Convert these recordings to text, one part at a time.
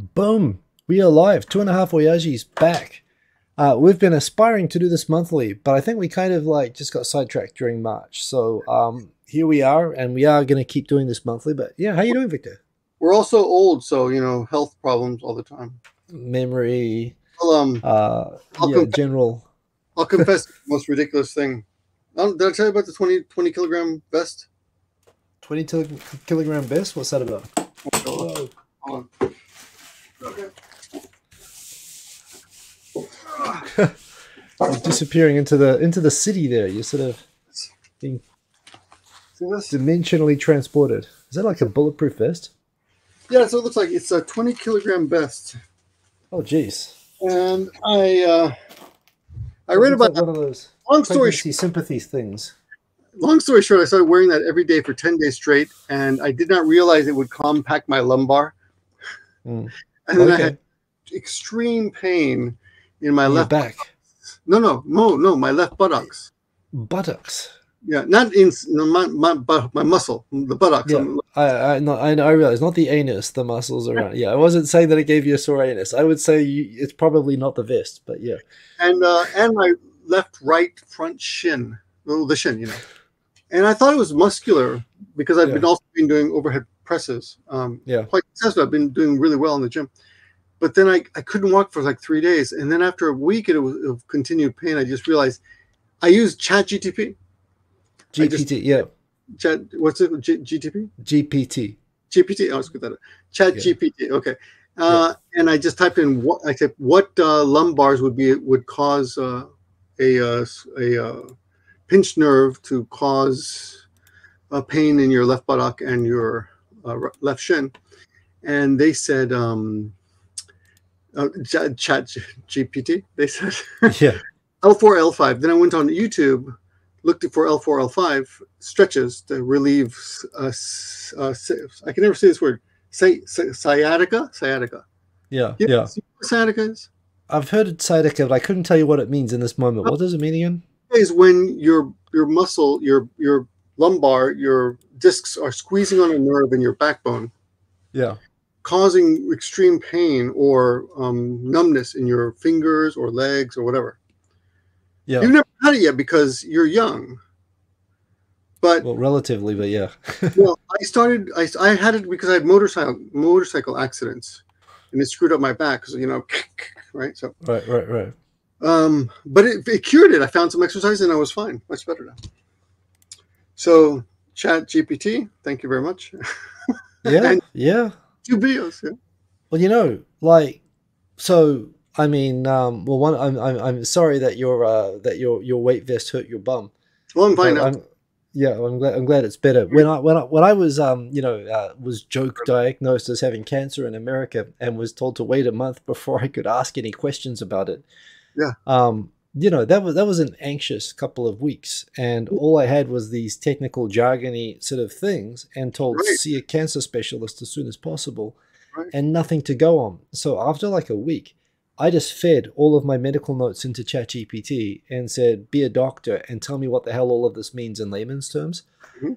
Boom! We are live. Two and a half Oyajis back. Uh, we've been aspiring to do this monthly, but I think we kind of like just got sidetracked during March. So um, here we are, and we are going to keep doing this monthly. But yeah, how you doing, Victor? We're also old, so you know, health problems all the time. Memory, Well, um, uh, I'll yeah, confess- general. I'll confess the most ridiculous thing. Um, did I tell you about the 20, 20 kilogram vest? 20 kilogram vest? What's that about? On. Okay. Disappearing into the into the city there. You're sort of being dimensionally transported. Is that like a bulletproof vest? Yeah, so it looks like it's a 20 kilogram vest. Oh, jeez. And I uh, I read about one of those long story pregnancy sympathy things. long story short, I started wearing that every day for 10 days straight, and I did not realize it would compact my lumbar. Mm. And then I had extreme pain in my Your left back, No, no, no, no, my left buttocks. buttocks. Yeah, not in no, my my my muscle, the buttocks. Yeah, I I no, I, I realize not the anus, the muscles around. Yeah, I wasn't saying that it gave you a sore anus. I would say you, it's probably not the vest, but yeah. and uh, and my left right front shin, well, the shin, you know. And I thought it was muscular because I've been also been doing overhead presses. Um, Yeah. quite successful. I've been doing really well in the gym. But then I, I couldn't walk for like three days. And then after a week it was, of continued pain, I just realized I used Chat GTP. I just- GPT, yeah, Chat, what's it? G, GTP? GPT. GPT. Oh, screw that up. Chat Yeah. GPT. Okay. Uh, And I just typed in what I typed what uh, lumbars would be would cause uh, a uh, s- a uh, pinched nerve to cause a pain in your left buttock and your uh, left shin, and they said um, uh, Chat, GPT. They said Yeah, L4, L5. Then I went on YouTube, looked for L4, L5 stretches to relieve. Uh, uh, I can never say this word. Say, say sciatica, sciatica. yeah, You yeah. sciatica is? I've heard it sciatica, but I couldn't tell you what it means in this moment. What does it mean again? Is when your your muscle, your your lumbar, your discs are squeezing on a nerve in your backbone, Yeah, causing extreme pain or um, numbness in your fingers or legs or whatever. yeah. You've never had it yet because you're young. But Well, relatively, but yeah. well, I started. I, I had it because I had motorcycle motorcycle accidents, and it screwed up my back. So you know, right. So, right, right, right. um, but it, it cured it. I found some exercise, and I was fine. Much better now. So, Chat GPT, thank you very much. Yeah, yeah. Two videos. Yeah. Well, you know, like, so I mean, um, well, one, I'm, I'm, I'm sorry that your, uh, that your, your weight vest hurt your bum. Well, I'm fine now. Yeah, I'm glad. I'm glad it's better. When I when I when I was um you know uh, was joke diagnosed as having cancer in America and was told to wait a month before I could ask any questions about it. Yeah. Um, you know that was that was an anxious couple of weeks, and all I had was these technical jargony sort of things, and told Right. see a cancer specialist as soon as possible, Right. and nothing to go on. So after like a week. I just fed all of my medical notes into ChatGPT and said, "Be a doctor and tell me what the hell all of this means in layman's terms." Mhm.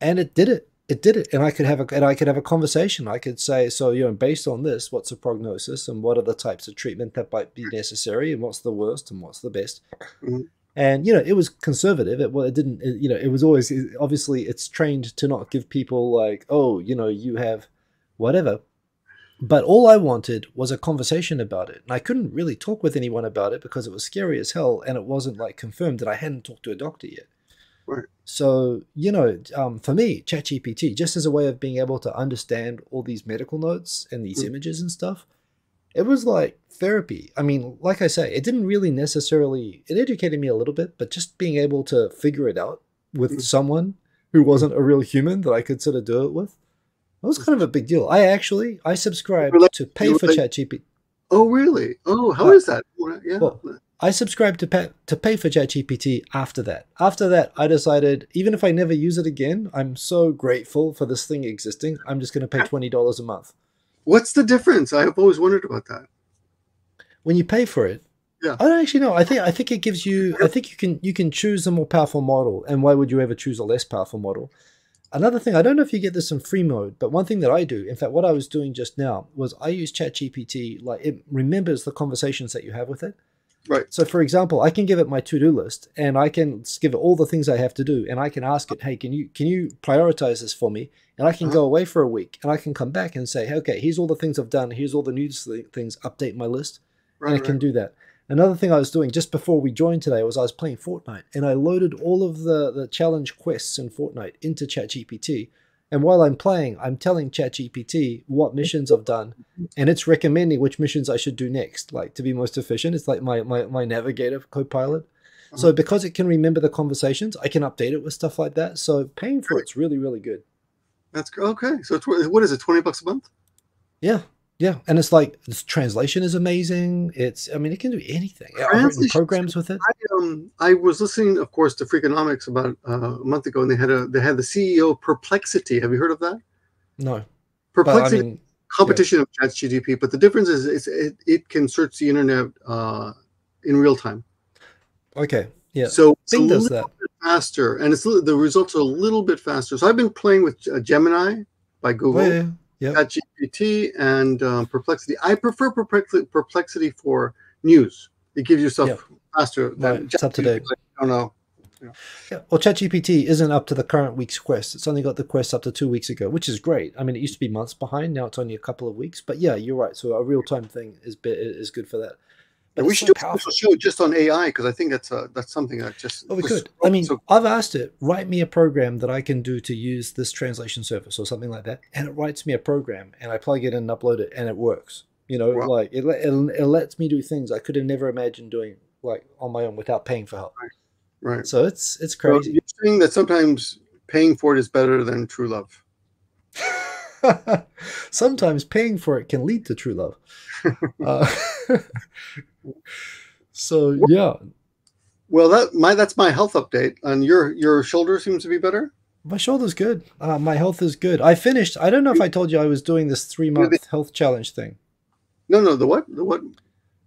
And it did it. It did it, and I could have a and I could have a conversation. I could say, "So you know, based on this, what's the prognosis, and what are the types of treatment that might be necessary, and what's the worst, and what's the best." Mhm. And you know, it was conservative. It well, it didn't. It, you know, it was always obviously it's trained to not give people like, "Oh, you know, you have whatever." But all I wanted was a conversation about it. And I couldn't really talk with anyone about it because it was scary as hell and it wasn't like confirmed that I hadn't talked to a doctor yet. So, you know, um, for me, ChatGPT, just as a way of being able to understand all these medical notes and these Mm. images and stuff, it was like therapy. I mean, like I say, it didn't really necessarily, it educated me a little bit, but just being able to figure it out with Mm. someone who wasn't a real human that I could sort of do it with, that was kind of a big deal. I actually, I subscribed to pay for ChatGPT. Oh, really? Oh, how What? is that? Yeah. Well, I subscribed to pay, to pay for ChatGPT after that. After that, I decided even if I never use it again, I'm so grateful for this thing existing. I'm just going to pay twenty dollars a month. What's the difference? I've always wondered about that. When you pay for it, Yeah. I don't actually know. I think I think it gives you. I think you can you can choose a more powerful model. And why would you ever choose a less powerful model? Another thing, I don't know if you get this in free mode, but one thing that I do, in fact, what I was doing just now was I use ChatGPT, like it remembers the conversations that you have with it. Right. So, for example, I can give it my to-do list, and I can give it all the things I have to do, and I can ask it, "Hey, can you can you prioritize this for me?" And I can Uh-huh. go away for a week, and I can come back and say, "Okay, here's all the things I've done. Here's all the new things. Update my list." Right. and I can do that. Another thing I was doing just before we joined today was I was playing Fortnite and I loaded all of the, the challenge quests in Fortnite into ChatGPT. And while I'm playing, I'm telling ChatGPT what missions I've done and it's recommending which missions I should do next, like to be most efficient. It's like my, my, my navigator co-pilot. So Uh-huh. because it can remember the conversations, I can update it with stuff like that. So paying for it's really, really good. That's okay. So it's, what is it? Twenty bucks a month? Yeah. Yeah. And it's like its translation is amazing. It's I mean it can do anything. I've programs with it. I um I was listening, of course, to Freakonomics about uh, a month ago, and they had a they had the CEO Perplexity. Have you heard of that? No. But I Perplexity mean competition of ChatGPT, but the difference is it's, it it can search the internet uh, in real time. Okay. Yeah. So Bing does that. faster, and it's the results are a little bit faster. So I've been playing with uh, Gemini by Google. Oh, yeah. Yep. ChatGPT and um, Perplexity. I prefer Perplexity, Perplexity for news. It gives you stuff Yep. faster. Right, Than it's up to date. I don't know. Yeah. Well, ChatGPT isn't up to the current week's quest. It's only got the quest up to two weeks ago, which is great. I mean, it used to be months behind. Now it's only a couple of weeks. But yeah, you're right. So a real time thing is is good for that. But And we should so do a powerful. show just on AI because I think that's uh, that's something that just. Oh, we could. I mean, so- I've asked it, write me a program that I can do to use this translation service or something like that. And it writes me a program and I plug it in and upload it and it works. You know, Wow. like it, it, it lets me do things I could have never imagined doing like on my own without paying for help. right. So it's it's So crazy. you're saying that sometimes paying for it is better than true love. Sometimes paying for it can lead to true love. Uh, so yeah, Well, that my that's my health update. And your your shoulder seems to be better. my shoulder's good. Uh, my health is good. I finished. I don't know if I told you I was doing this three month health challenge thing. No, no, the what? The what?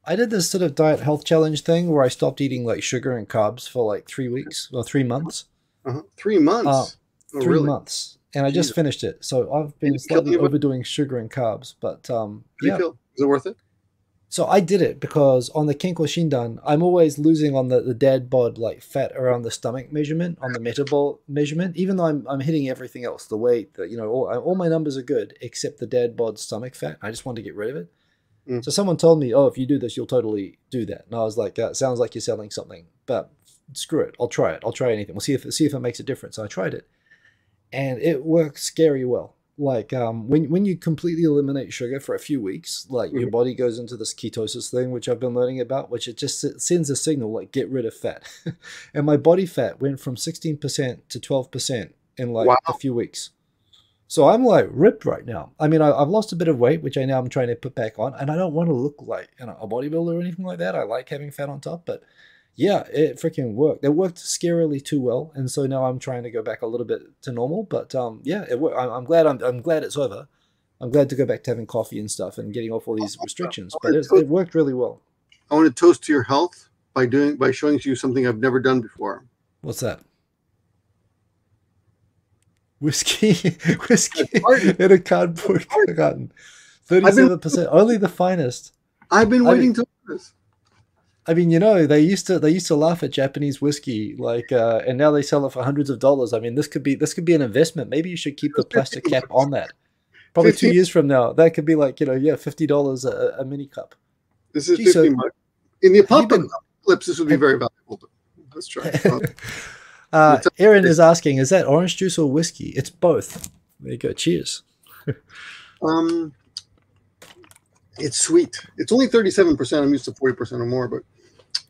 I did this sort of diet health challenge thing where I stopped eating like sugar and carbs for like three weeks or three months. Uh-huh. Three months. Uh, oh, three really? months. And I just finished it. So I've been slightly overdoing sugar and carbs. But um, How you yeah. feel? Is it worth it? So I did it because on the Kenko Shindan, I'm always losing on the, the dad bod like fat around the stomach measurement, on the metabol measurement, even though I'm, I'm hitting everything else, the weight, the, you know, all, all my numbers are good except the dead bod stomach fat. I just wanted to get rid of it. Mm. So someone told me, oh, if you do this, you'll totally do that. And I was like, that sounds like you're selling something, but screw it. I'll try it. I'll try anything. We'll see if, see if it makes a difference. So I tried it and it works scary well. Like um, when when you completely eliminate sugar for a few weeks, like your Mhm. body goes into this ketosis thing, which I've been learning about, which it just sends a signal like get rid of fat, and my body fat went from sixteen percent to twelve percent in like Wow. a few weeks. So I'm like ripped right now. I mean, I, I've lost a bit of weight, which I now I'm trying to put back on, and I don't want to look like you know, a bodybuilder or anything like that. I like having fat on top, but yeah, it freaking worked. It worked scarily too well, and so now I'm trying to go back a little bit to normal. But um, yeah, it worked. I'm, I'm glad. I'm, I'm glad it's over. I'm glad to go back to having coffee and stuff and getting off all these restrictions. But it, it worked really well. I want to toast to your health by doing by showing you something I've never done before. What's that? Whiskey, whiskey in a cardboard carton. Thirty-seven percent, only the finest. I've been waiting to do this. I mean, you know, they used to they used to laugh at Japanese whiskey, like, uh, and now they sell it for hundreds of dollars. I mean, this could be this could be an investment. Maybe you should keep the plastic cap on that. Probably two years from now, that could be like you know, yeah, fifty dollars a, a mini cup. This is Gee, so- 15 bucks. In the been- apocalypse, this would be very valuable. Let's try. Uh, uh, Aaron is asking, is that orange juice or whiskey? It's both. There you go. Cheers. um, it's sweet. It's only 37%. I'm used to 40% or more, but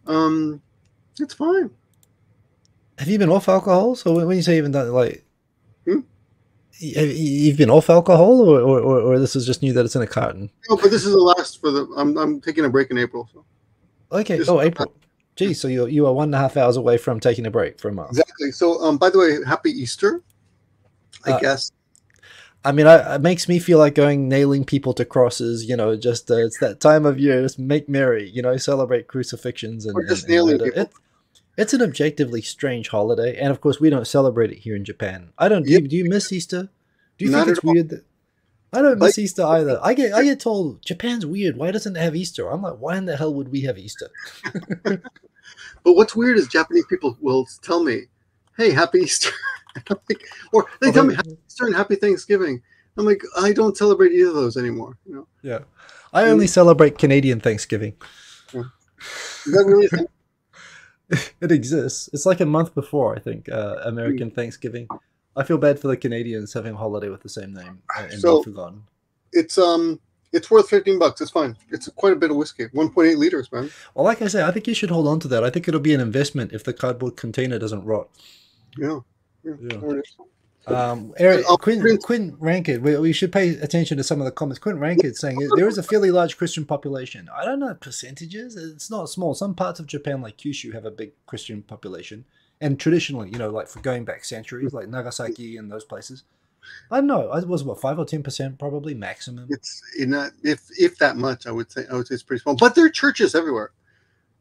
um, it's fine. Have you been off alcohol? So when you say you've been done, like, Hmm? you- you've been off alcohol, or, or, or, or this is just new that it's in a carton? No, but this is the last for the. I'm, I'm taking a break in April. So. Okay. Just- Oh, April. Gee, so you you are one and a half hours away from taking a break for a month. Exactly. So, um, by the way, happy Easter. I Uh, guess. I mean, I, it makes me feel like going nailing people to crosses. You know, just uh, it's that time of year. Just make merry. You know, celebrate crucifixions and, just and- and nailing people. It, It's an objectively strange holiday, and of course, we don't celebrate it here in Japan. I don't. Do, you, Yep. do you miss Easter? Do you Not think it's weird that? I don't miss Like- Easter either. I get I get told Japan's weird. Why doesn't it have Easter? I'm like, why in the hell would we have Easter? But what's weird is Japanese people will tell me, "Hey, Happy Easter," like- or they tell me Happy Easter and Happy Thanksgiving. I'm like, I don't celebrate either of those anymore. You know, Yeah, I only celebrate Canadian Thanksgiving. is that really? It exists. It's like a month before, I think, uh, American Thanksgiving. I feel bad for the Canadians having a holiday with the same name uh, and So-. It's um, it's worth fifteen bucks. It's fine. It's quite a bit of whiskey. One point eight liters, man. Well, like I say, I think you should hold on to that. I think it'll be an investment if the cardboard container doesn't rot. Yeah. yeah. Yeah. There it is. Um, Eric, I'll Quinn, print- Quinn we, we should pay attention to some of the comments. Quinn Rankid saying there is a fairly large Christian population. I don't know percentages. It's not small. Some parts of Japan, like Kyushu, have a big Christian population. And traditionally, you know, like for going back centuries, like Nagasaki and those places. I don't know. It was what five or ten percent, probably maximum. It's in that if if that much, I would say I would say it's pretty small. But there are churches everywhere.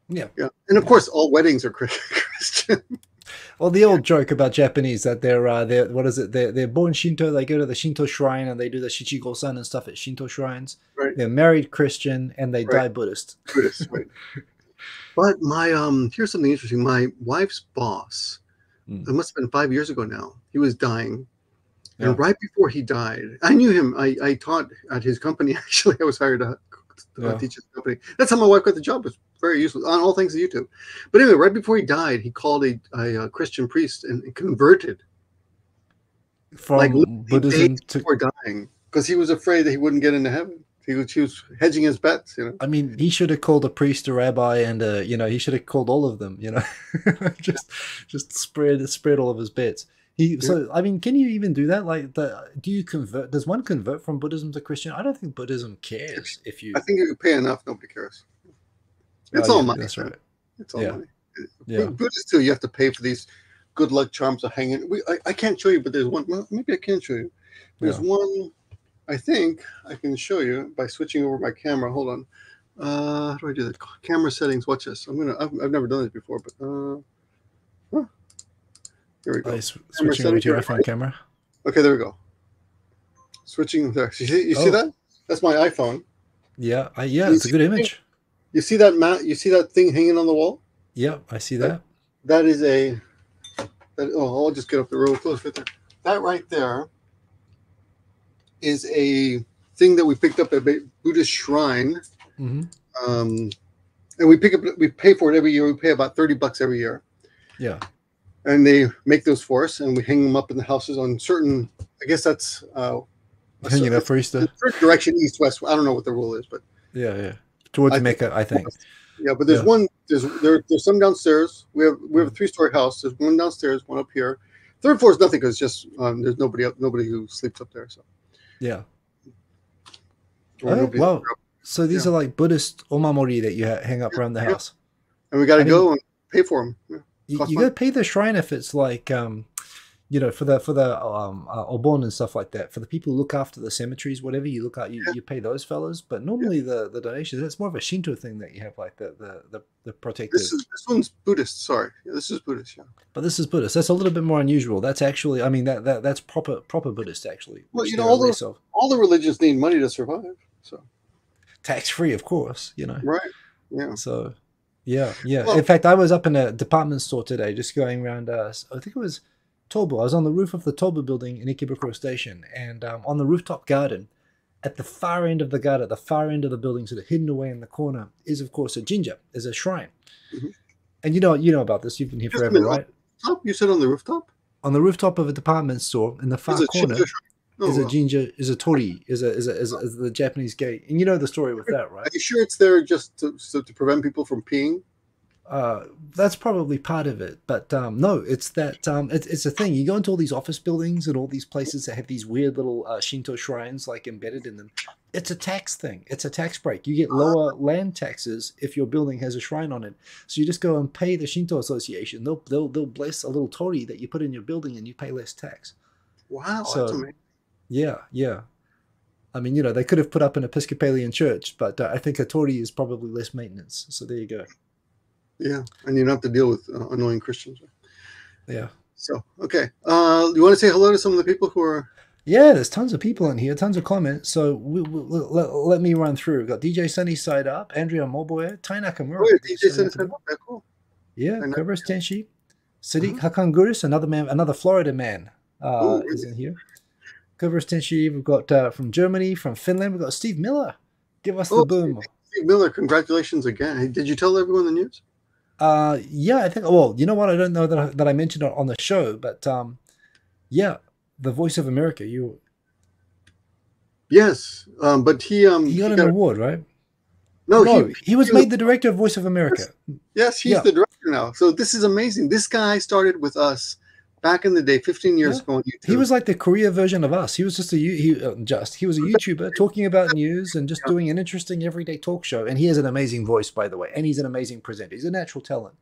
Yeah. Yeah, and of course, all weddings are Christian. Well, the old joke about Japanese that they're uh, they're what is it? They're they're born Shinto. They go to the Shinto shrine and they do the Shichigo-san and stuff at Shinto shrines. Right. They're married Christian and they Right. die Buddhist. Buddhist, right. But my um, here's something interesting. My wife's boss, Mm. it must have been five years ago now. He was dying, Yeah. and right before he died, I knew him. I, I taught at his company. Actually, I was hired to, to Yeah. teach his company. That's how my wife got the job. It's very useful on all things YouTube. But anyway, right before he died, he called a, a, uh Christian priest and converted From like Buddhism to before dying because he was afraid that he wouldn't get into heaven. He was, he was hedging his bets, you know. I mean, he should have called a priest, a rabbi, and uh, you know, he should have called all of them. You know, just just spread spread all of his bets. He so I mean, can you even do that? Like, the do you convert? Does one convert from Buddhism to Christian? I don't think Buddhism cares if you. I think if you pay enough, nobody cares. It's Oh, all yeah, money. That's right. It's all Yeah. money. Yeah. Buddhists too. You have to pay for these good luck charms to hang in. We, I, I can't show you, but there's one. Well, maybe I can show you. There's Yeah. one. I think I can show you by switching over my camera. Hold on. Uh, how do I do that? Camera settings. Watch this. I'm gonna. I've, I've never done this before, but uh, huh. here we go. S- switching over to your iPhone camera. Okay, there we go. Switching there. You see, you see Oh. that? That's my iPhone. Yeah, I, yeah, it's a good image. You see that mat? You see that thing hanging on the wall? Yeah, I see that. That is a. That, oh, I'll just get up the real close right there. That right there is a thing that we picked up at a Buddhist shrine, hmm um, and we pick up. We pay for it every year. We pay about thirty bucks every year, Yeah, and they make those for us, and we hang them up in the houses on certain. I guess that's uh, hanging up for Easter. direction, east west. I don't know what the rule is, but Yeah, yeah, towards I Mecca, I think. Yeah, but there's Yeah. one. There's there, there's some downstairs. We have we have a three story house. There's one downstairs, one up here. Third floor is nothing because just um, there's nobody up, nobody who sleeps up there. So Yeah. Oh, wow. So these Yeah. are like Buddhist omamori that you ha- hang up around the Yeah. house. and we got to mean- go and pay for them. Yeah. You, you gotta pay the shrine if it's like, um, you know, for the for the um, uh, obon and stuff like that. For the people who look after the cemeteries, whatever you look at, you, Yeah. you pay those fellows. But normally the the donations, that's more of a Shinto thing that you have, like the the the, the protective. This is this one's Buddhist. Sorry, yeah, this is Buddhist. Yeah. but this is Buddhist. That's a little bit more unusual. That's actually, I mean, that, that that's proper proper Buddhist actually. Well, you know, all those- all the religions need money to survive. So tax free, of course. You know. right, yeah. So, yeah, yeah. Well- in fact, I was up in a department store today, just going around. Uh, I think it was Tobu. I was on the roof of the Tobu building in Ikebukuro Station, and um, on the rooftop garden, at the far end of the garden, at the far end of the building, sort of hidden away in the corner, is of course a jinja, is a shrine. Mhm. And you know, you know about this. You've been here Just forever, right? Top, you said on the rooftop. On the rooftop of a department store, in the far Is corner, Oh, is a jinja, is a torii, is a is a is, a, is the Japanese gate, and you know the story with that, right? Are you sure it's there just to, so to prevent people from peeing? Uh, that's probably part of it. But um, no, it's that um, it's it's a thing. You go into all these office buildings and all these places that have these weird little uh, Shinto shrines like embedded in them. It's a tax thing. It's a tax break. You get lower land taxes if your building has a shrine on it. So you just go and pay the Shinto Association. They'll they'll they'll bless a little torii that you put in your building and you pay less tax. Wow, So- Yeah, yeah. I mean, you know, they could have put up an Episcopalian church, but uh, I think a torii is probably less maintenance. So there you go. Yeah, and you don't have to deal with uh, annoying Christians. Yeah. So okay, uh, you want to say hello to some of the people who are? Yeah, there's tons of people in here, tons of comments. So we, we, let, let me run through. We've got DJ Sunny Side Up, Andrea Moboye, Tai Nakamura. Oh, yeah, DJ Sunny Side Up. Yeah, cool. Yeah, Tenshi, Sadiq Uh-huh. Hakanguris, another man, another Florida man, uh, Oh, is in here. Kobras Tenshi, we've got uh, from Germany, from Finland, we've got Steve Miller. Give us Oh, the boom. Steve Miller, congratulations again. Did you tell everyone the news? Uh, yeah, I think. Well, you know what? I don't know that I, that I mentioned it on the show, but um, yeah, the Voice of America. You Yes, um, but he um he got an got- award, right? no, no, he, he, was he made the director of Voice of America. yes he's yeah. the director now. So this is amazing. This guy started with us back in the day, 15 years Yeah. ago on YouTube. He was like the Korea version of us. He was just a he uh, just he was a YouTuber talking about news and just doing an interesting everyday talk show. And he has an amazing voice, by the way, and he's an amazing presenter. He's a natural talent.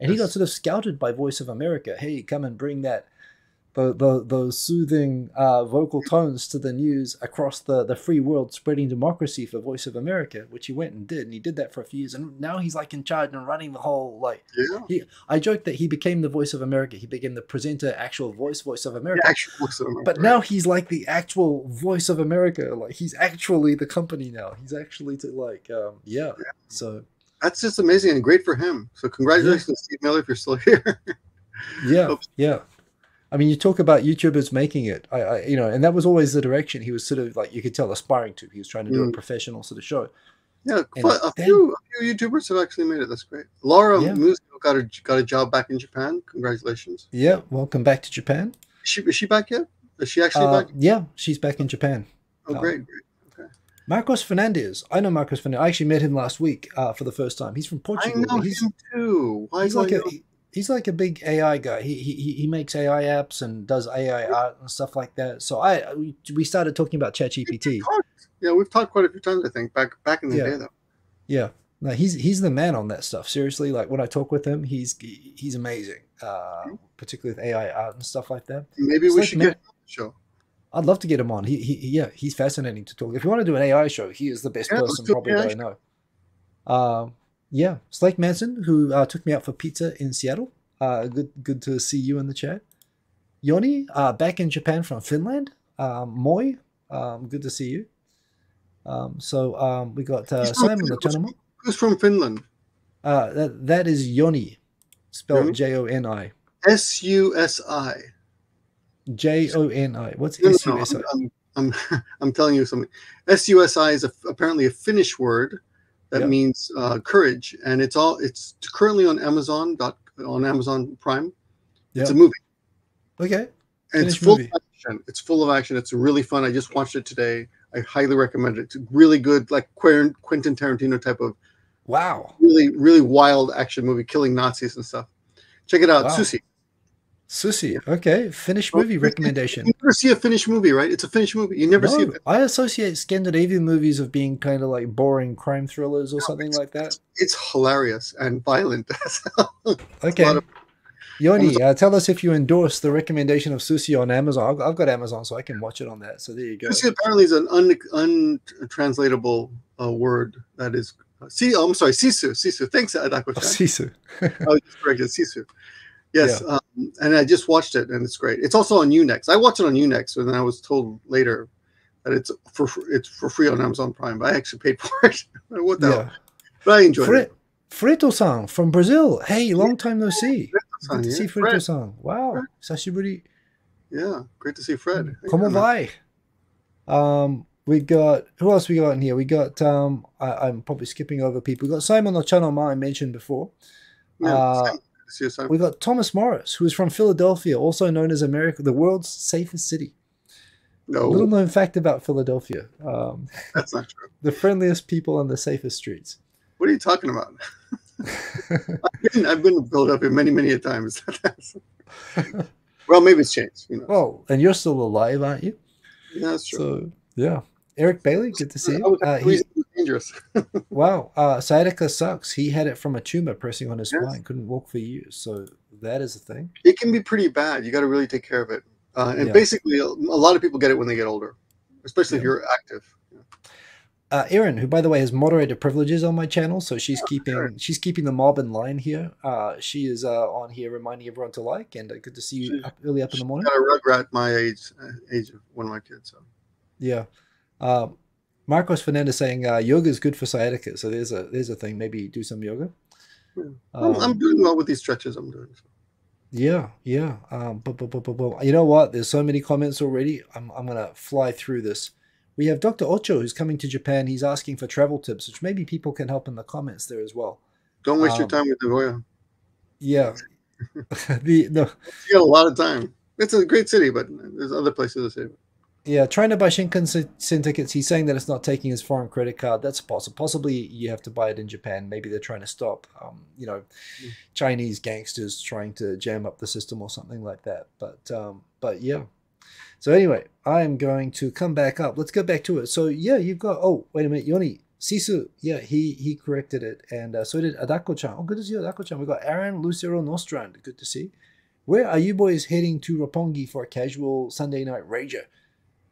And he got sort of scouted by Voice of America. Hey, come and bring that the, the, those soothing uh, vocal tones to the news across the, the free world, spreading democracy for Voice of America, which he went and did. And he did that for a few years. And now he's like in charge and running the whole like yeah. he, I joke that he became the voice of America. He became the presenter, actual voice, voice of America. The actual voice of America. But now he's like the actual voice of America. Like he's actually the company now. He's actually to like, um, yeah. So that's just amazing and great for him. So congratulations, Steve Miller, if you're still here. yeah, Oops. yeah. I mean, you talk about YouTubers making it. I, I, you know, and that was always the direction he was sort of like you could tell aspiring to. He was trying to do a Mm. professional sort of show. yeah, quite a then- few, a few YouTubers have actually made it. That's great. Laura Yeah. Got a got a job back in Japan. Congratulations. Yeah. Welcome back to Japan. Is she is she back yet? Is she actually Uh, back? yeah, she's back in Japan. Oh, great, great. Marcos Fernandez. I know Marcos Fernandez. I actually met him last week uh, for the first time. He's from Portugal. I know he's him too. Why he's I like a he- he's like a big AI guy. He he he- makes AI apps and does AI art and stuff like that. So I we, we started talking about ChatGPT. Yeah, we've talked quite a few times. I think back back in the Yeah. day though. Yeah, no, he's he's the man on that stuff. Seriously, like when I talk with him, he's he's amazing. Uh, particularly with AI art and stuff like that. Maybe It's we like should ma- get him on the show. I'd love to get him on. He, he yeah, he's fascinating to talk. If you want to do an AI show, he is the best Yeah, person probably that I know. Um, yeah, Slake Manson, who uh, took me out for pizza in Seattle. Uh, good good to see you in the chat. Yoni, uh, back in Japan from Finland. Um, Moi, um, good to see you. Um, so um, we got uh, Simon the. Who's from Finland? Uh, that that is Yoni, spelled J O N I. S U S I. J O N I. What's No, S U S I? I'm, I'm, I'm, I'm telling you something. S U S I is a, apparently a Finnish word that Yeah. means uh, courage, and it's all it's currently on Amazon dot on Amazon Prime. It's a movie. Okay. And it's full movie. of action. It's full of action. It's really fun. I just watched it today. I highly recommend it. It's really good, like Quentin Tarantino type of Wow. really, really wild action movie, killing Nazis and stuff. Check it out, Wow. Susi. Susi. Okay. Finnish movie recommendation. You never see a Finnish movie, right? It's a Finnish movie. You never see No, it. I associate Scandinavian movies of being kind of like boring crime thrillers or something like that. It's hilarious and violent. Okay. of- Yoni, uh, tell us if you endorse the recommendation of Susi on Amazon. I've, I've got Amazon, so I can watch it on that. So there you go. Susi apparently is an un, untranslatable uh, word that is. Uh, see, oh, I'm sorry, sisu. Sisu. Thanks, Adako. Oh, Sisu. I was just corrected. Sisu. Yes, um, and I just watched it, and it's great. It's also on Unext. I watched it on Unext, and then I was told later that it's for it's for free on Amazon Prime. But I actually paid for it. what the Yeah. hell? But I enjoyed Fre- it. Frito-san from Brazil. Hey, long time no see. Son, Good to yeah. see Fred. Frito-san. Wow. Fred. Sashiburi. Yeah, great to see Fred. Como Yeah, vai? Um, we got who else we got in here? We got um, I, I'm probably skipping over people. We got Simon Ochanoma I mentioned before. Yeah, Uh, Sam, good to see you, Sam. We got Thomas Morris, who is from Philadelphia, also known as America, the world's safest city. No, Little known fact about Philadelphia: um, that's not true. the friendliest people on the safest streets. What are you talking about? I've been, I've been to Philadelphia many, many a times. well, maybe it's changed. You know, well, and you're still alive, aren't you? yeah, that's true. So yeah, Eric Bailey, good to see you. Uh, he, dangerous. wow, uh, sciatica sucks. He had it from a tumor pressing on his Yes. spine, couldn't walk for years. So that is a thing. it can be pretty bad. You got to really take care of it. Uh, and Yeah. basically, a, lot of people get it when they get older, especially if you're active. uh, Erin, who by the way has moderator privileges on my channel, so she's keeping sure. she's keeping the mob in line here. Uh, she is uh, on here reminding everyone to like, and uh, good to see you she, up, early up in the morning. Got a rugrat my age, uh, age of one of my kids. So yeah, um, Marcos Fernandez saying uh, yoga is good for sciatica. So there's a there's a thing. Maybe do some yoga. Yeah. Um, I'm, doing well with these stretches. I'm doing. So. Yeah, yeah. Um, but, but, but, but, you know what? There's so many comments already. I'm I'm gonna fly through this. We have Dr. Ocho who's coming to Japan. He's asking for travel tips, which maybe people can help in the comments there as well. Don't waste um, your time with Nagoya. Yeah. the no. You got a lot of time. It's a great city, but there's other places to say. Yeah, trying to buy Shinkansen tickets. He's saying that it's not taking his foreign credit card. That's possible. Possibly you have to buy it in Japan. Maybe they're trying to stop, um, you know, mm. Chinese gangsters trying to jam up the system or something like that. But um, but yeah, so anyway, I am going to come back up. Let's go back to it. So yeah, you've got. Oh, wait a minute, Yoni Sisu. Yeah, he he corrected it, and uh, so did Adako-chan. Oh, good to see you, Adako-chan. We got Aaron Lucero Nostrand. Good to see. Where are you boys heading to Roppongi for a casual Sunday night rager?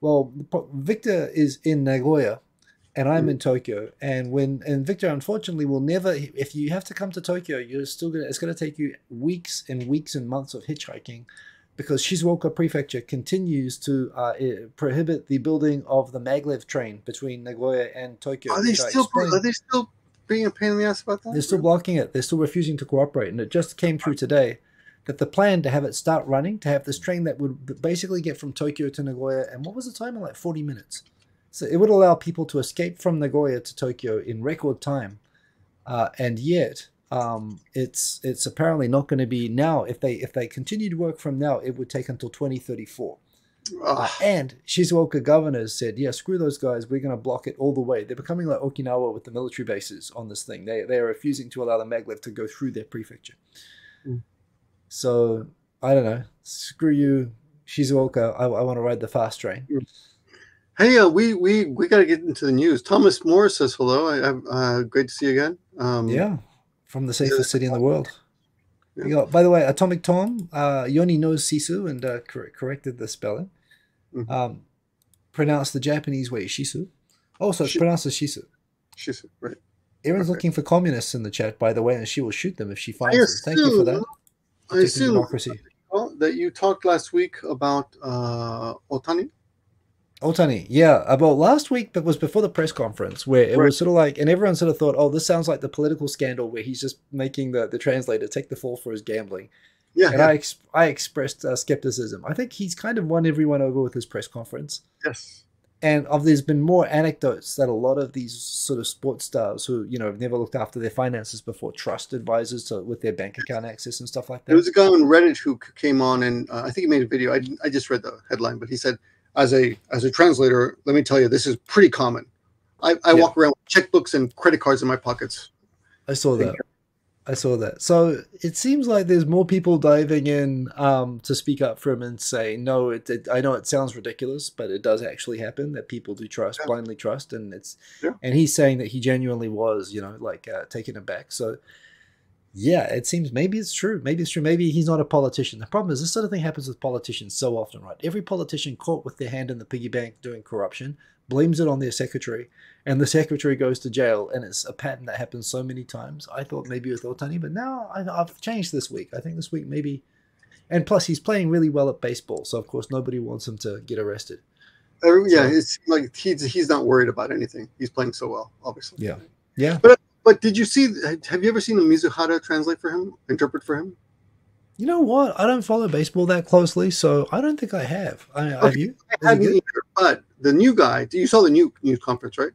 Well, Victor is in Nagoya, and I'm mm. in Tokyo. And when and Victor, unfortunately, will never. If you have to come to Tokyo, you're still gonna. It's gonna take you weeks and weeks and months of hitchhiking because Shizuoka Prefecture continues to uh, prohibit the building of the maglev train between Nagoya and Tokyo. Are they still are they still being a pain in the ass about that? They're still blocking it. They're still refusing to cooperate, and it just came through today that the plan to have it start running, to have this train that would basically get from Tokyo to Nagoya, and what was the time? Like forty minutes. So it would allow people to escape from Nagoya to Tokyo in record time, uh, and yet um, it's it's apparently not going to be now. If they if they continue to work from now, it would take until 2034. Uh, and Shizuoka governors said, "Yeah, screw those guys. We're going to block it all the way." They're becoming like Okinawa with the military bases on this thing. They they are refusing to allow the maglev to go through their prefecture. Mm. So I don't know. Screw you, Shizuoka. I, I want to ride the fast train. Hey, uh, we we we got to get into the news. Thomas Morris says hello. I, uh, great to see you again. Um, yeah, from the safest city in the world. Yeah. Got, by the way, Atomic Tom, uh, Yoni knows Sisu and uh, cor- corrected the spelling. Mm-hmm. Um, pronounced the Japanese way, Shisu. Also, Sh- pronounced as Shisu. Shisu, right. Erin's okay. looking for communists in the chat, by the way, and she will shoot them if she finds them. Thank you for that. I assume democracy. that you talked last week about uh, Otani. Otani, yeah, about last week, but was before the press conference where it right. was sort of like, and everyone sort of thought, oh, this sounds like the political scandal where he's just making the, the translator take the fall for his gambling. Yeah, and yeah. I ex- I expressed uh, skepticism. I think he's kind of won everyone over with his press conference. Yes. And of there's been more anecdotes that a lot of these sort of sports stars who you know have never looked after their finances before trust advisors to, with their bank account access and stuff like that. There was a guy on Reddit who came on and uh, I think he made a video. I, I just read the headline, but he said as a as a translator, let me tell you, this is pretty common. I, I yeah. walk around with checkbooks and credit cards in my pockets. I saw that. I saw that. So it seems like there's more people diving in um, to speak up for him and say, no, it, it, I know it sounds ridiculous, but it does actually happen that people do trust, yeah. blindly trust, and it's, yeah. and he's saying that he genuinely was, you know, like uh, taken aback. So yeah, it seems maybe it's true. Maybe it's true. Maybe he's not a politician. The problem is this sort of thing happens with politicians so often, right? Every politician caught with their hand in the piggy bank doing corruption blames it on their secretary, and the secretary goes to jail. And it's a pattern that happens so many times. I thought maybe with Otani, but now I, have changed this week. I think this week maybe, and plus he's playing really well at baseball, so of course nobody wants him to get arrested. Uh, yeah, so, it's like he's he's not worried about anything. He's playing so well, obviously. Yeah, yeah. But but did you see? Have you ever seen a Mizuhara translate for him, interpret for him? You know what? I don't follow baseball that closely, so I don't think I have. I, okay. Have you? I haven't either, but the new guy. You saw the new news conference, right?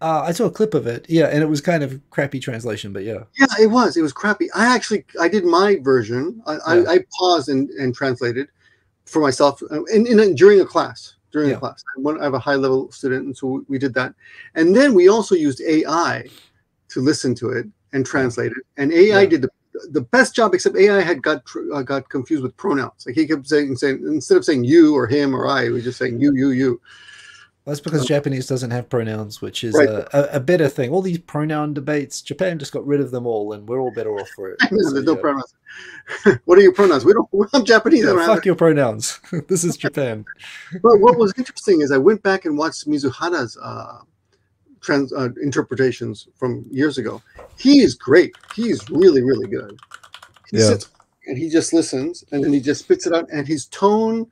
Uh, I saw a clip of it. Yeah, and it was kind of crappy translation, but yeah. Yeah, it was. It was crappy. I actually I did my version. I, yeah. I, I, paused and, and translated for myself uh, in, in, during a class. During yeah. a class, I have a high level student, and so we did that. And then we also used AI to listen to it and translate it. And AI yeah. did the, the best job, except AI had got uh, got confused with pronouns. Like he kept saying, saying instead of saying you or him or I, he was just saying you, you, you. That's because Japanese doesn't have pronouns, which is right. a, a, a, better thing. All these pronoun debates, Japan just got rid of them all, and we're all better off for it. There's so, no yeah. pronouns. what are your pronouns? We don't. I'm Japanese. Yeah, fuck your pronouns. this is Japan. but what was interesting is I went back and watched Mizuhara's uh, trans uh, interpretations from years ago. He is great. He is really really good. He Yeah. sits and he just listens and then he just spits it out and his tone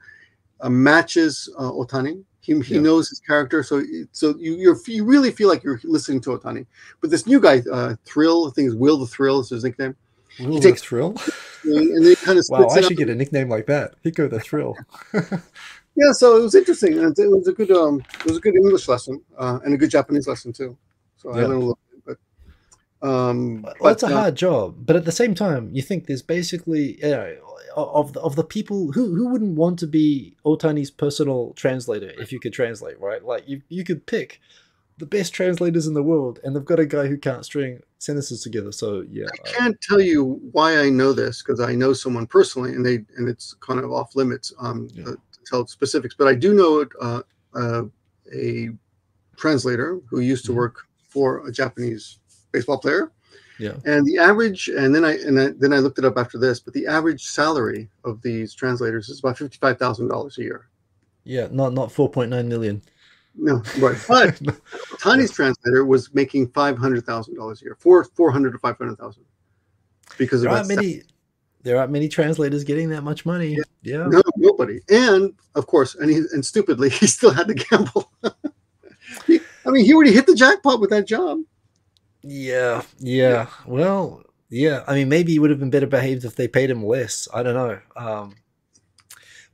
uh, matches uh, Otani. He, he Yeah. knows his character, so so you you're, you really feel like you're listening to Otani. But this new guy, uh, Thrill, I think is Will the Thrill is his nickname, Will takes- the thrill. and then he kind of Wow, I should get a nickname like that. Hiko the thrill. Yeah, so it was interesting, and it was a good um, it was a good English lesson uh, and a good Japanese lesson too. So I learned a little bit, but um, Well, it's a uh, hard job, but at the same time, you think there's basically you know, of the, of the people who who wouldn't want to be Otani's personal translator if you could translate, right? Like you you could pick the best translators in the world, and they've got a guy who can't string sentences together. So yeah, I can't tell you why I know this because I know someone personally, and they and it's kind of off limits um, Yeah. uh, to tell specifics. But I do know uh, uh, a translator who used to Mhm. work for a Japanese baseball player, yeah, and the average. And then I and I, then I looked it up after this, but the average salary of these translators is about fifty five thousand dollars a year. yeah. Not not four point nine million. No, right, but Tani's translator was making five hundred thousand dollars a year, four four hundred to five hundred thousand, because of there aren't many. There aren't many translators getting that much money. Yeah, No, nobody. And of course, and he and stupidly, he still had to gamble. He- I mean, he already hit the jackpot with that job. Yeah, yeah. Well, yeah. I mean, maybe he would have been better behaved if they paid him less. I don't know. Um,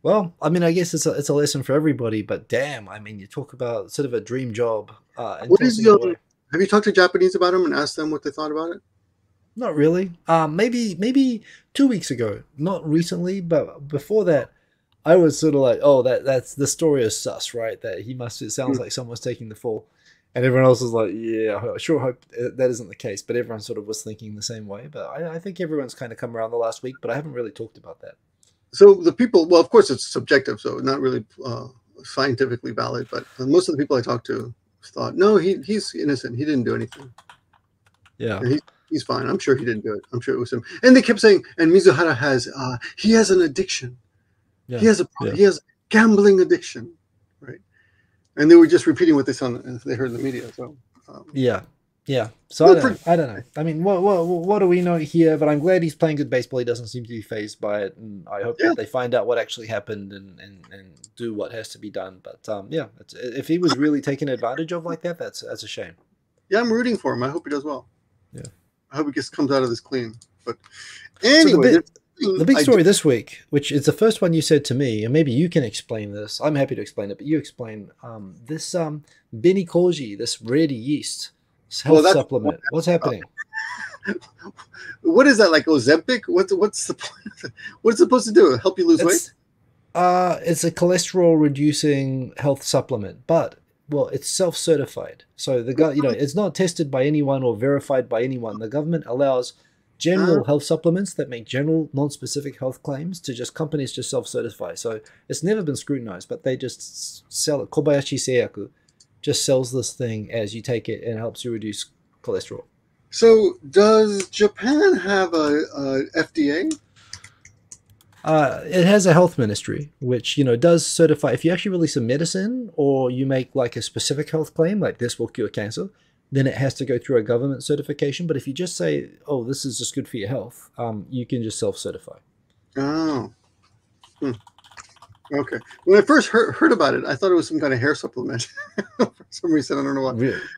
well, I mean, I guess it's a it's a lesson for everybody. But damn, I mean, you talk about sort of a dream job. Uh, What is tossing your- away. Have you talked to Japanese about him and asked them what they thought about it? Not really. Um, maybe maybe two weeks ago. Not recently, but before that, I was sort of like, oh, that that's the story is sus, right? That he must. It sounds Hmm. like someone's taking the fall, and everyone else was like, yeah, I sure hope uh, that isn't the case. But everyone sort of was thinking the same way. But I, I think everyone's kind of come around the last week. But I haven't really talked about that. So the people, well, of course, it's subjective, so not really uh, scientifically valid. But most of the people I talked to thought, no, he he's innocent. He didn't do anything. Yeah, He, He's fine. I'm sure he didn't do it. I'm sure it was him. And they kept saying, and Mizuhara has, uh, he has an addiction. yeah. He has a yeah. he has gambling addiction? And they were just repeating what they saw in, they heard in the media. So um, Yeah, yeah. So I don't, know. I don't know. I mean, what, what what do we know here? But I'm glad he's playing good baseball. He doesn't seem to be phased by it, and I hope Yeah. that they find out what actually happened and, and, and do what has to be done. But um, yeah, it's, if he was really taken advantage of like that, that's that's a shame. yeah, I'm rooting for him. I hope he does well. Yeah. I hope he just comes out of this clean. But anyway, there's- The big story this week, which is the first one you said to me, and maybe you can explain this. I'm happy to explain it, but you explain um, this um, Beni Koji, this red yeast health Well, supplement. What's happening? what is that like Ozempic? What's what's the point? What's it supposed to do? Help you lose weight? It's, uh, it's a cholesterol reducing health supplement, but well, it's self certified. So the guy, you know, it's not tested by anyone or verified by anyone. The government allows general Ah. health supplements that make general non-specific health claims to just companies just self-certify. So it's never been scrutinized, but they just sell it. Kobayashi Seiyaku just sells this thing as you take it and helps you reduce cholesterol. So does Japan have a, a FDA? Uh, it has a health ministry, which you know does certify. If you actually release a medicine or you make like a specific health claim, like this will cure cancer, then it has to go through a government certification. But if you just say, "Oh, this is just good for your health," um, you can just self-certify. Oh. Hmm. Okay. When I first heard, heard about it, I thought it was some kind of hair supplement. For some reason, I don't know why.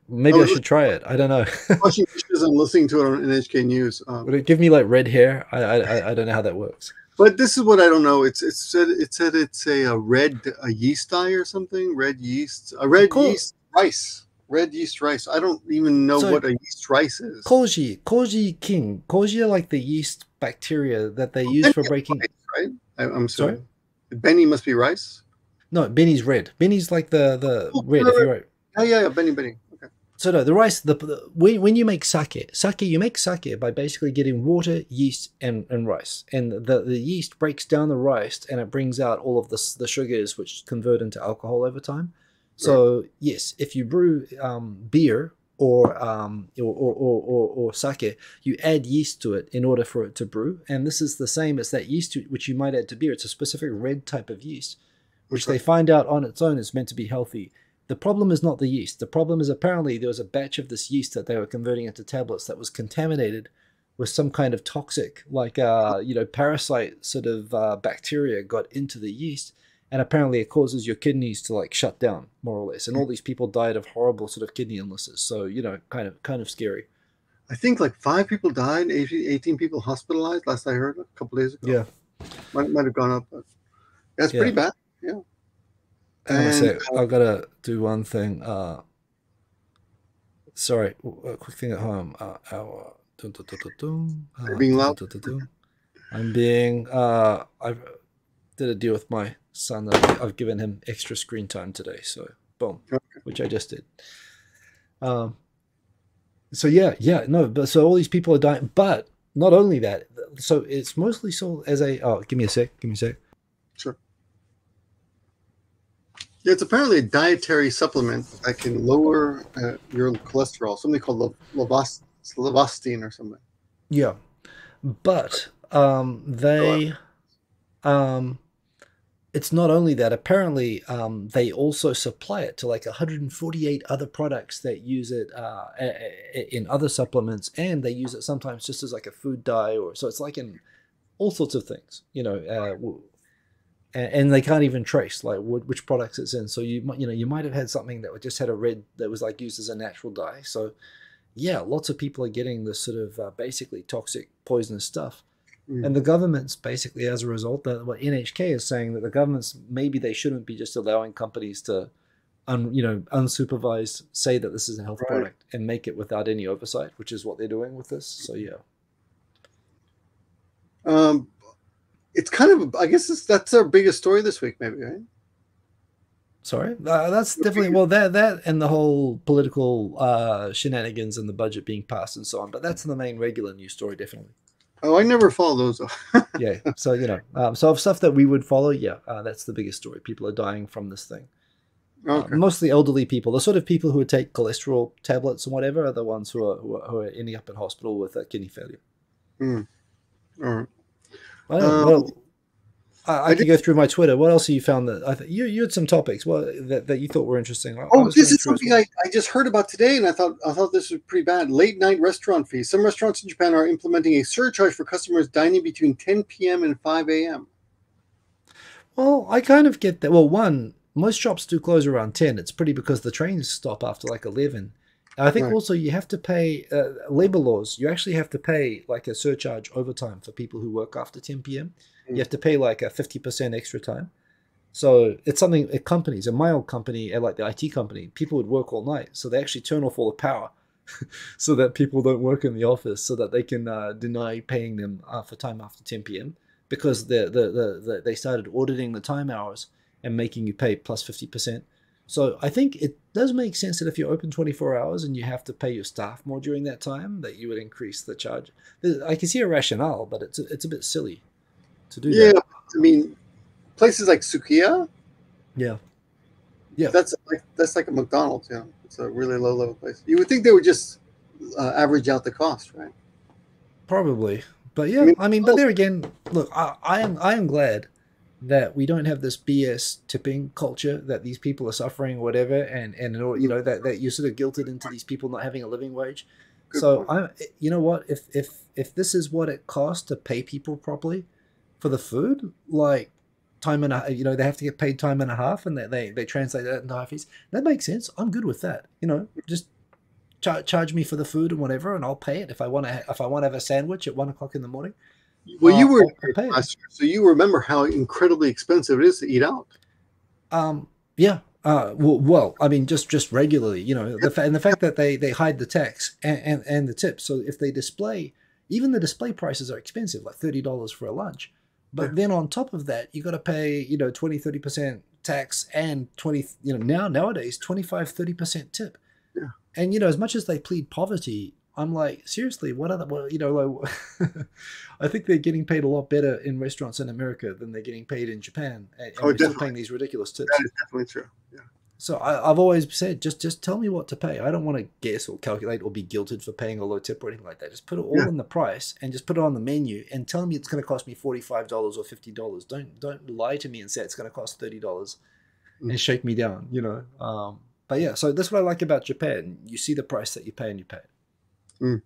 Maybe Oh, I should try it. I don't know. Watching pictures and listening to it on NHK News. Um, Would it give me like red hair? I I, I- I don't know how that works. but this is what I don't know. It's it said it said it's a, a red a yeast dye or something. Red yeast, a red Cool. yeast rice. Red yeast rice. I don't even know So- what a yeast rice is. Koji, Koji King, Koji are like the yeast bacteria that they oh, use for breaking. Rice, right? I, I'm sorry. Sorry? Beni must be rice. No, Beni's red. Beni's like the the Oh, red. If you're right. Yeah, yeah, yeah. Beni, Beni. Okay. So no, the rice. The, the when, when you make sake, sake you make sake by basically getting water, yeast, and, and rice, and the, the yeast breaks down the rice and it brings out all of the the sugars which convert into alcohol over time. So yes, if you brew um, beer or, um, or, or, or, or or sake, you add yeast to it in order for it to brew, and this is the same as that yeast which you might add to beer. It's a specific red type of yeast, which they find out on its own is meant to be healthy. The problem is not the yeast. The problem is apparently there was a batch of this yeast that they were converting into tablets that was contaminated with some kind of toxic, like uh, you know, parasite sort of uh, bacteria got into the yeast, and apparently it causes your kidneys to like shut down more or less. And all these people died of horrible sort of kidney illnesses. So you know, kind of kind of scary. I think like five people died, 18 people hospitalized. Last I heard a couple days ago. Yeah, might might have gone up. But that's yeah. pretty bad. Yeah. And, uh, I've got to do one thing. Uh, sorry, a quick thing at home. Uh, our, dun, dun, dun, uh, being loud. I'm being. Uh, I did a deal with my son that I've given him extra screen time today. So boom, which I just did. Um. So yeah, yeah, no, but so all these people are dying, but not only that. So it's mostly sold as a. Oh, give me a sec. Give me a sec. Sure. Yeah, it's apparently a dietary supplement that can lower uh, your cholesterol. Something called levostine or something. Yeah, but um, they, um, it's not only that. Apparently, um, they also supply it to like 148 other products that use it uh, in other supplements, and they use it sometimes just as like a food dye, or so it's like in all sorts of things. You know, uh, and, they can't even trace like which products it's in. So you you know you might have had something that just had a red that was like used as a natural dye. So yeah, lots of people are getting this sort of uh, basically toxic, poisonous stuff. Mm. And the government's basically, as a result, that what NHK is saying that the governments maybe they shouldn't be just allowing companies to, un, you know, unsupervised say that this is a health right. product and make it without any oversight, which is what they're doing with this. So yeah. Um, it's kind of I guess that's our biggest story this week, maybe, right? Sorry, uh, that's definitely well that that and the whole political uh, shenanigans and the budget being passed and so on. But that's the main regular news story, definitely. Oh, I never follow those. yeah, so you know, um, so of stuff that we would follow, yeah, uh, that's the biggest story. People are dying from this thing. Uh, okay. Uh, mostly elderly people. The sort of people who would take cholesterol tablets and whatever are the ones who are who are, who are ending up in hospital with uh, kidney failure. Mm. All right. I, um, well, I, I, I could go through my Twitter. What else have you found that I th- you you had some topics well, that, that you thought were interesting? oh, this is something. I, I just heard about today, and I thought I thought this was pretty bad. Late night restaurant fees. Some restaurants in Japan are implementing a surcharge for customers dining between 10 p.m. and 5 a.m. Well, I kind of get that. Well, one, most shops do close around 10. It's pretty because the trains stop after like 11. I think right. also you have to pay uh, labor laws. You actually have to pay like a surcharge overtime for people who work after 10 p.m. Mm. You have to pay like a 50% extra time. So it's something at companies, a my old company, like the IT company, people would work all night. So they actually turn off all the power so that people don't work in the office so that they can uh, deny paying them uh, for time after 10 p.m. because the, the, the, the, they started auditing the time hours and making you pay plus 50%. So I think it does make sense that if you're open 24 hours and you have to pay your staff more during that time, that you would increase the charge. I can see a rationale, but it's a, it's a bit silly to do yeah, that. I mean, places like Sukiya. Yeah. Yeah. That's like that's like a McDonald's. Yeah, it's a really low level place. You would think they would just uh, average out the cost, right? Probably, but yeah, I mean, I mean but there again, look, I, I am I am glad that we don't have this BS tipping culture that these people are suffering or whatever, and and you know that that you're sort of guilted into these people not having a living wage. Good so I, you know what, if if if this is what it costs to pay people properly for the food, like time and a you know they have to get paid time and a half, and they they, they translate that into half fees. That makes sense. I'm good with that. You know, just char- charge me for the food and whatever, and I'll pay it if I want to. If I want to have a sandwich at one o'clock in the morning, well, you were so you remember how incredibly expensive it is to eat out. Um. Yeah. Uh. Well. well I mean, just just regularly. You know, the fa- and the fact that they they hide the tax and, and and the tips. So if they display, even the display prices are expensive, like thirty dollars for a lunch. But yeah. then on top of that, you got to pay, you know, 20, 30% tax and 20, you know, now nowadays, 25, 30% tip. Yeah. And, you know, as much as they plead poverty, I'm like, seriously, what other, well, you know, like, I think they're getting paid a lot better in restaurants in America than they're getting paid in Japan. And, oh, we're still paying these ridiculous tips. That is definitely true. Yeah. So I, have always said, just just tell me what to pay. I don't want to guess or calculate or be guilted for paying a low tip or anything like that. Just put it all yeah. in the price and just put it on the menu and tell me it's going to cost me forty five dollars or fifty dollars. Don't don't lie to me and say it's going to cost thirty dollars mm. and shake me down. You know. Um, but yeah, so that's what I like about Japan. You see the price that you pay, and you pay. it.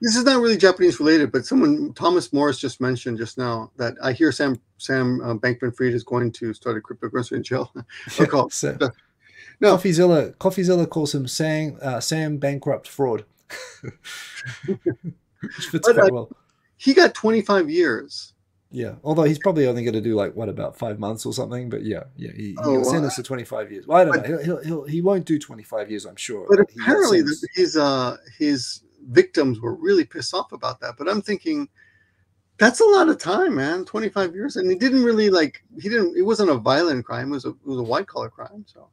This is not really Japanese related, but someone Thomas Morris just mentioned just now that I hear Sam Sam uh, Bankman-Fried is going to start a cryptocurrency in jail. Or call- So- No. CoffeeZilla, CoffeeZilla calls him Sam, uh, Sam Bankrupt Fraud. Which fits But, quite well. he got 25 years. Yeah, although he's probably only going to do like what about five months or something. But yeah, yeah, he, he Oh, got wow. sentenced to twenty five years. Well, I don't But- know. He'll, he'll, he'll, he won't do twenty five years, I'm sure. But he apparently, the, his uh, his victims were really pissed off about that. But I'm thinking, that's a lot of time, man. 25 years, and he didn't really like. He didn't. It wasn't a violent crime. It was a it was a white collar crime. So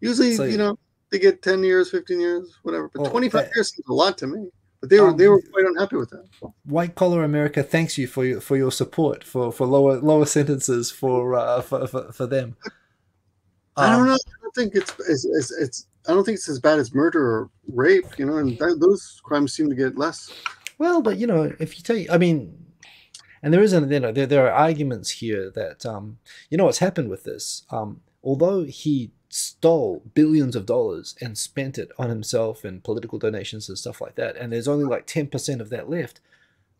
usually, So- you know, they get 10 years, 15 years, whatever. But Well, 25 that- years seems a lot to me. But they were Um, they were quite unhappy with that. white collar America thanks you for your for your support for for lower lower sentences for uh, for, for for them. I don't Um, know. I don't think it's it's, it's it's I don't think it's as bad as murder or rape. You know, and th- those crimes seem to get less. Well, but you know, if you take, I mean, and there isn't, you know, there, there are arguments here that, um, you know, what's happened with this. Um, although he stole billions of dollars and spent it on himself and political donations and stuff like that, and there's only like ten percent of that left.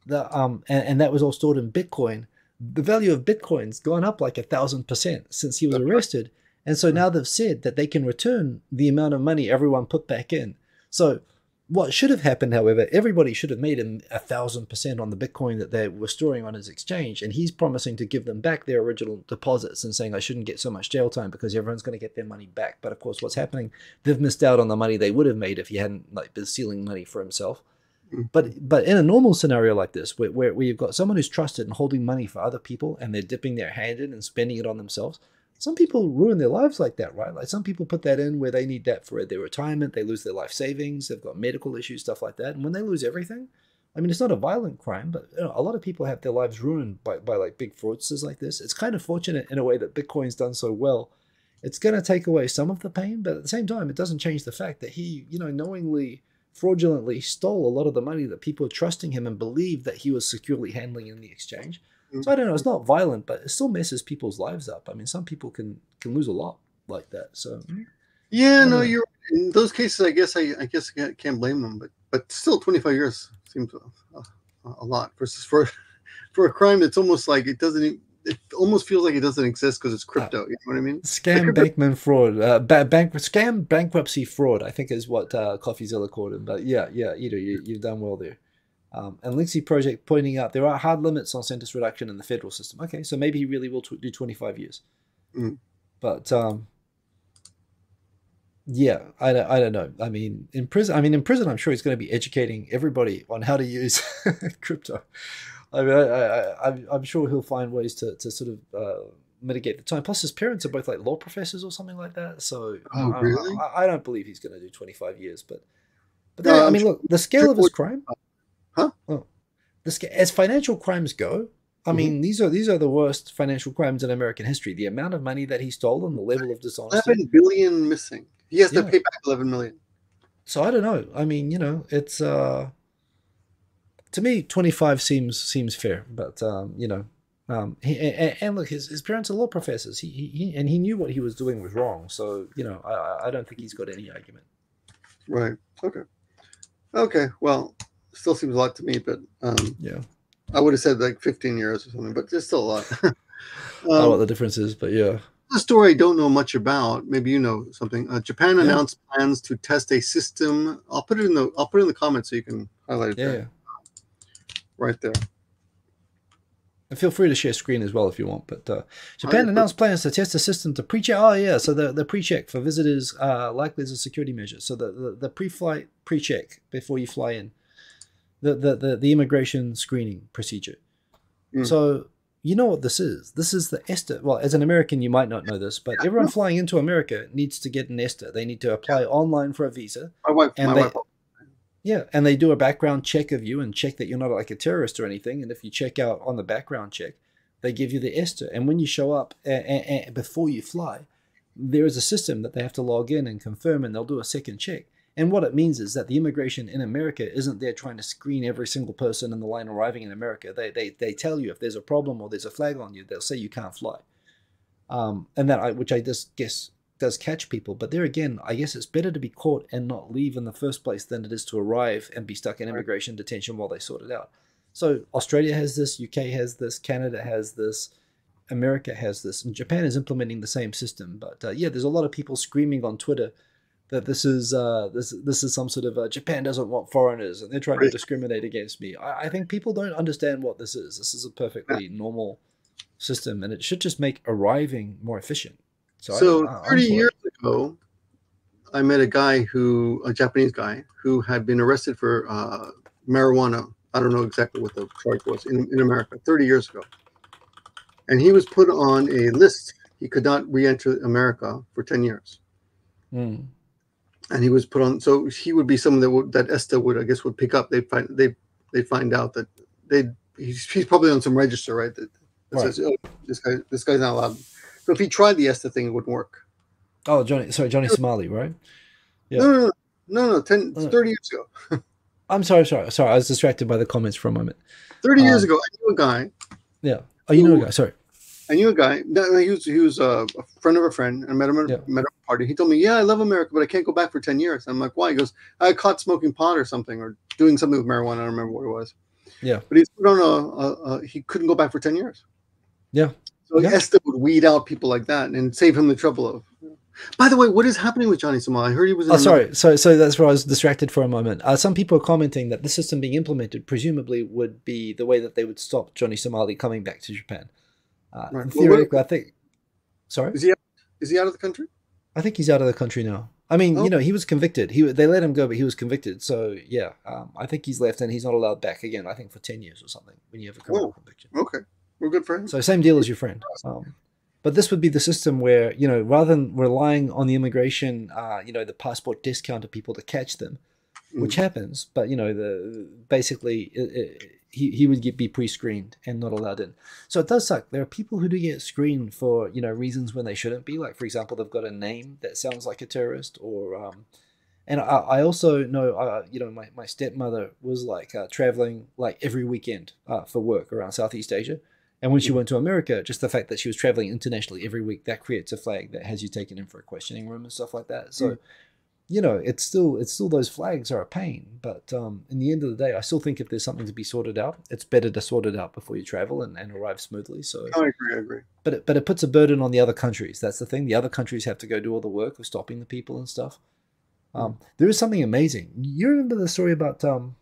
The um, and, and that was all stored in Bitcoin. The value of Bitcoin's gone up like a thousand percent since he was arrested, and so now they've said that they can return the amount of money everyone put back in. So what should have happened, however, everybody should have made him a thousand percent on the Bitcoin that they were storing on his exchange, and he's promising to give them back their original deposits and saying I shouldn't get so much jail time because everyone's going to get their money back. But of course, what's happening? They've missed out on the money they would have made if he hadn't like been stealing money for himself. Mm. But but in a normal scenario like this, where, where, where you've got someone who's trusted and holding money for other people, and they're dipping their hand in and spending it on themselves, some people ruin their lives like that, right? Like some people put that in where they need that for their retirement, they lose their life savings, they've got medical issues, stuff like that. And when they lose everything, I mean, it's not a violent crime, but you know, a lot of people have their lives ruined by, by like big fraudsters like this. It's kind of fortunate in a way that Bitcoin's done so well. It's going to take away some of the pain, but at the same time, it doesn't change the fact that he, you know, knowingly, fraudulently stole a lot of the money that people were trusting him and believed that he was securely handling in the exchange. So I don't know. It's not violent, but it still messes people's lives up. I mean, some people can can lose a lot like that. So Yeah, no, you're in those cases. I guess I, I guess I can't, can't blame them, but but still, 25 years seems a, a, lot versus for for a crime that's almost like it doesn't. It almost feels like it doesn't exist because it's crypto. You know what I mean? scam bankman fraud, uh, ba- bank scam bankruptcy fraud. I think is what uh, CoffeeZilla called him. But yeah, yeah, Ito, you you've done well there. Um, and Linksy Project pointing out there are hard limits on sentence reduction in the federal system. Okay, so maybe he really will tw- do 25 years. Mm. But um, yeah, I don't, I don't know. I mean, in prison, I mean, in prison, I'm sure he's going to be educating everybody on how to use crypto. I mean, I, I, I, I'm sure he'll find ways to, to sort of uh, mitigate the time. Plus, his parents are both like law professors or something like that. So Oh, I, really? I, I don't believe he's going to do 25 years. But, but No, then, I mean, sure- look, the scale of his crime. Huh? Oh, the sca- as financial crimes go. I mean, these are these are the worst financial crimes in American history. The amount of money that he stole and the level of dishonesty. 11 billion missing. He has to pay back 11 million. So I don't know. I mean, you know, it's uh to me 25 seems seems fair, but um, you know, um he, and, and look his, his parents are law professors. He, he, he and he knew what he was doing was wrong. So, you know, I- I don't think he's got any argument. Right. Okay. Okay. Well, still seems a lot to me, but um, Yeah. I would have said like 15 euros or something, but there's still a lot. I don't know um, what the difference is, but yeah. a story I don't know much about. Maybe you know something. Uh, Japan Yeah. announced plans to test a system. I'll put it in the. I'll put it in the comments so you can highlight it Yeah, there, yeah. right there. And feel free to share screen as well if you want. But uh, Japan announced plans to test a system to pre-check. Oh yeah, so the, the pre-check for visitors uh, likely as a security measure. So the, the, the pre-flight pre-check before you fly in, the the the, the immigration screening procedure. Mm. So you know what this is. This is the ESTA. Well, as an American, you might not know this, but everyone flying into America needs to get an ESTA. They need to apply online for a visa. My wife. And my they- wife. Yeah, and they do a background check of you and check that you're not like a terrorist or anything. And if you check out on the background check, they give you the ESTA. And when you show up a- before you fly, there is a system that they have to log in and confirm, and they'll do a second check. And what it means is that the immigration in America isn't there trying to screen every single person in the line arriving in America. They, they, they tell you if there's a problem or there's a flag on you, they'll say you can't fly. Um, and that I, which I just guess does catch people. But there again, I guess it's better to be caught and not leave in the first place than it is to arrive and be stuck in immigration detention while they sort it out. So Australia has this, UK has this, Canada has this, America has this, and Japan is implementing the same system. But uh, yeah, there's a lot of people screaming on Twitter that this is uh, this this is some sort of uh, Japan doesn't want foreigners and they're trying right. to discriminate against me. I, I, think people don't understand what this is. This is a perfectly yeah. normal system, and it should just make arriving more efficient. So, so I, 30 years ago, I met a guy who, a Japanese guy, who had been arrested for uh, marijuana. I don't know exactly what the charge was in, in America 30 years ago. And he was put on a list. He could not re enter America for 10 years. Mm. And he was put on, so he would be someone that would, that ESTA would, I guess, would pick up. They'd find, they they find out that they he's, he's probably on some register, right? That, that right. says, oh, this guy, this guy's not allowed so if he tried the ESTA thing, it wouldn't work. Oh, Johnny, sorry, Johnny Somali, right? Yeah. No, no, no, no, no 10, 30 years ago. I'm sorry, sorry, sorry. I was distracted by the comments for a moment. 30 um, years ago, I knew a guy. Yeah. Oh, you know a guy. Sorry. I knew a guy. He was he was a friend of a friend. I met him at, yeah. met him at a party. He told me, "Yeah, I love America, but I can't go back for ten years." I'm like, "Why?" He goes, "I caught smoking pot or something, or doing something with marijuana. I don't remember what it was." Yeah. But he's put on a, a, a he couldn't go back for ten years. Yeah. So yeah. ESTA would weed out people like that and save him the trouble of. By the way, what is happening with Johnny Somali? I heard he was. oh, sorry. So, so that's where I was distracted for a moment. Uh, some people are commenting that the system being implemented presumably would be the way that they would stop Johnny Somali coming back to Japan. Uh, right. Theoretically, well, I think. Sorry. Is he out, is he out of the country? I think he's out of the country now. I mean, oh. you know, he was convicted. He they let him go, but he was convicted. So yeah, um, I think he's left and he's not allowed back again. I think for ten years or something when you have a criminal conviction. Okay. We're good friends. So same deal as your friend. Um, but this would be the system where you know rather than relying on the immigration, uh, you know, the passport discount of people to catch them, mm. which happens. But you know, the basically it, it, he he would get be pre-screened and not allowed in. So it does suck. There are people who do get screened for you know reasons when they shouldn't be. Like for example, they've got a name that sounds like a terrorist or um, and I, I also know, uh, you know, my, my stepmother was like uh, traveling like every weekend uh, for work around Southeast Asia. And when she went to America, just the fact that she was traveling internationally every week, that creates a flag that has you taken in for a questioning room and stuff like that. So, mm. You know, it's still it's still those flags are a pain. But um, in the end of the day, I still think if there's something to be sorted out, it's better to sort it out before you travel and, and arrive smoothly. So I agree, I agree. But it, but it puts a burden on the other countries. That's the thing. The other countries have to go do all the work of stopping the people and stuff. Mm. Um, there is something amazing. You remember the story about um,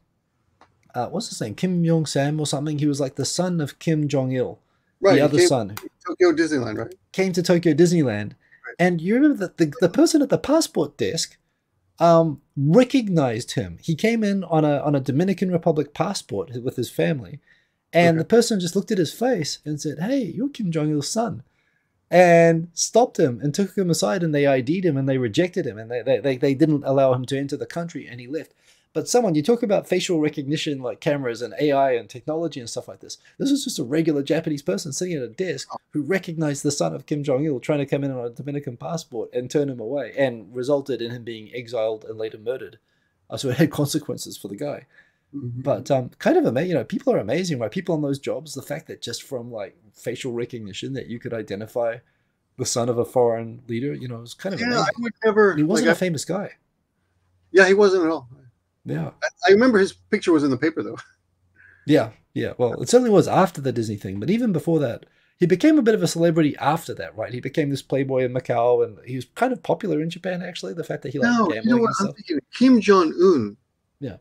uh, what's his name, Kim Jong Sam or something. He was like the son of Kim Jong Il, right, the other son. Tokyo Disneyland, right? Came to Tokyo Disneyland, right. and you remember that the, the person at the passport desk um, recognized him. He came in on a on a Dominican Republic passport with his family, and okay. the person just looked at his face and said, "Hey, you're Kim Jong Il's son." and stopped him and took him aside and they ID'd him and they rejected him and they, they, they didn't allow him to enter the country and he left. But someone, you talk about facial recognition like cameras and AI and technology and stuff like this. This is just a regular Japanese person sitting at a desk who recognized the son of Kim Jong il trying to come in on a Dominican passport and turn him away and resulted in him being exiled and later murdered. Uh, so it had consequences for the guy. Mm-hmm. But um, kind of amazing, you know, people are amazing, right? People on those jobs, the fact that just from like facial recognition that you could identify the son of a foreign leader, you know, it's kind of yeah, amazing. I would never. he wasn't like, a famous guy. Yeah, he wasn't at all. Yeah. I, I remember his picture was in the paper though. Yeah, yeah. Well, it certainly was after the Disney thing, but even before that, he became a bit of a celebrity after that, right? He became this playboy in Macau, and he was kind of popular in Japan. Actually, the fact that he liked no, gambling. You know what? I'm thinking Kim Jong Un. Yeah.